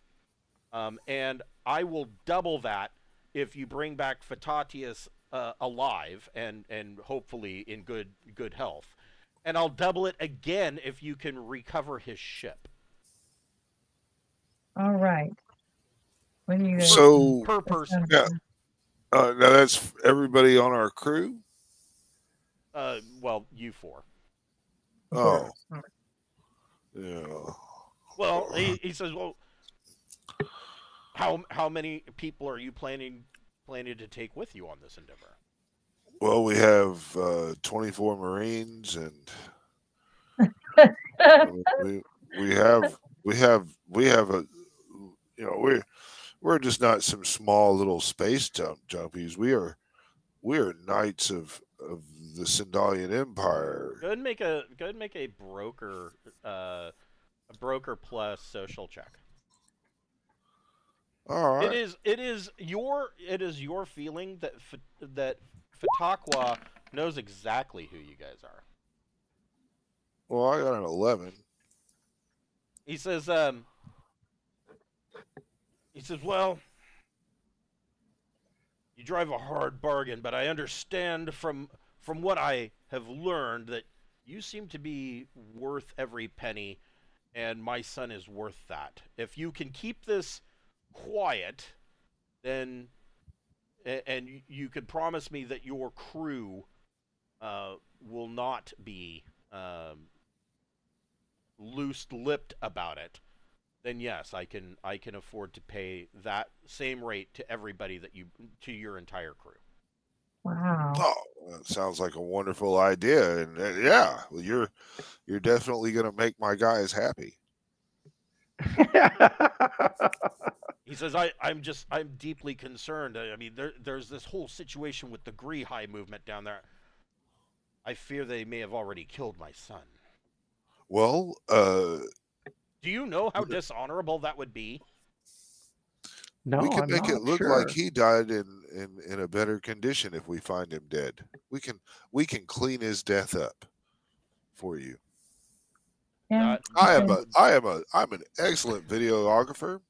um, and I will double that if you bring back Fatatius uh, alive and, and hopefully in good good health. And I'll double it again if you can recover his ship. All right. What do you guys So Per person. sounds Yeah. uh, now that's everybody on our crew. Uh, well, you four. Oh, yeah. Well, he, he says, well, how how many people are you planning planning to take with you on this endeavor? Well, we have uh, 24 Marines, and we we have we have we have a you know we're we're just not some small little space jump jumpies. We are we are knights of of the Sindalian Empire. Go ahead and make a go and make a broker uh, a broker plus social check. All It right. is it is your it is your feeling that F- that Fataqua knows exactly who you guys are. Well, I got an 11. He says um he says, "Well, you drive a hard bargain, but I understand from from what I have learned that you seem to be worth every penny and my son is worth that. If you can keep this quiet, then and you could promise me that your crew uh, will not be um, loose-lipped about it, then yes, I can I can afford to pay that same rate to everybody that you to your entire crew. Wow. Oh, that sounds like a wonderful idea, and uh, yeah, well, you're you're definitely going to make my guys happy. He says, I, I'm just, I'm deeply concerned. I I mean, there, there's this whole situation with the Gree-High movement down there. I fear they may have already killed my son. Well, uh, Do you know how dishonorable that would be? no, we can I'm make it look sure. like he died in, in in a better condition if we find him dead. We can we can clean his death up for you. Yeah. Uh, I am a Okay. I am a I'm an excellent videographer.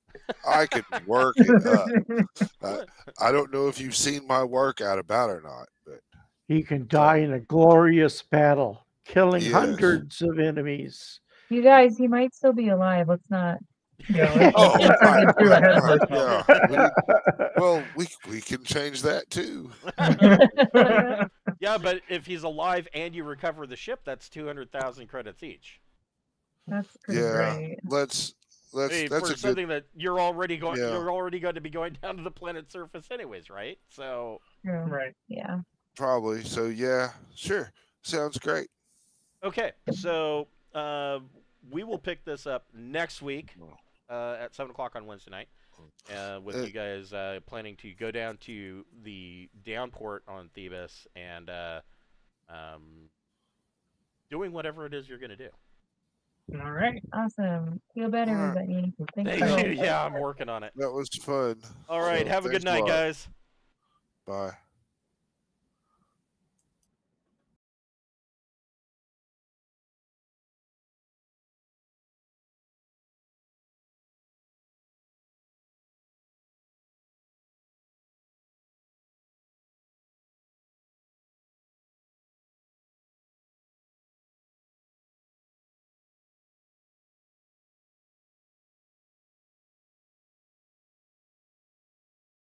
I can work it up. I don't know if you've seen my work out about or not, but He can die in a glorious battle, killing Yes. hundreds of enemies. You guys, he might still be alive. Let's not. Oh, yeah, Oh, let's not get too ahead of right, yeah. We- well, we we can change that too. Yeah, but if he's alive and you recover the ship, that's two hundred thousand credits each. That's pretty Yeah. great. Let's let's Hey, that's for a good something that you're already going, Yeah. you're already going to be going down to the planet's surface anyways, right? So True. right. Yeah. probably. So yeah, sure. Sounds great. Okay, so uh, we will pick this up next week uh, at seven o'clock on Wednesday night, uh, with you guys uh, planning to go down to the downport on Thebus and uh, um, doing whatever it is you're going to do. All right. Awesome. Feel better, Alright. everybody. Thanks Thank for you. Yeah, I'm working on it. That was fun. All right, So, have a good night, guys. Bye.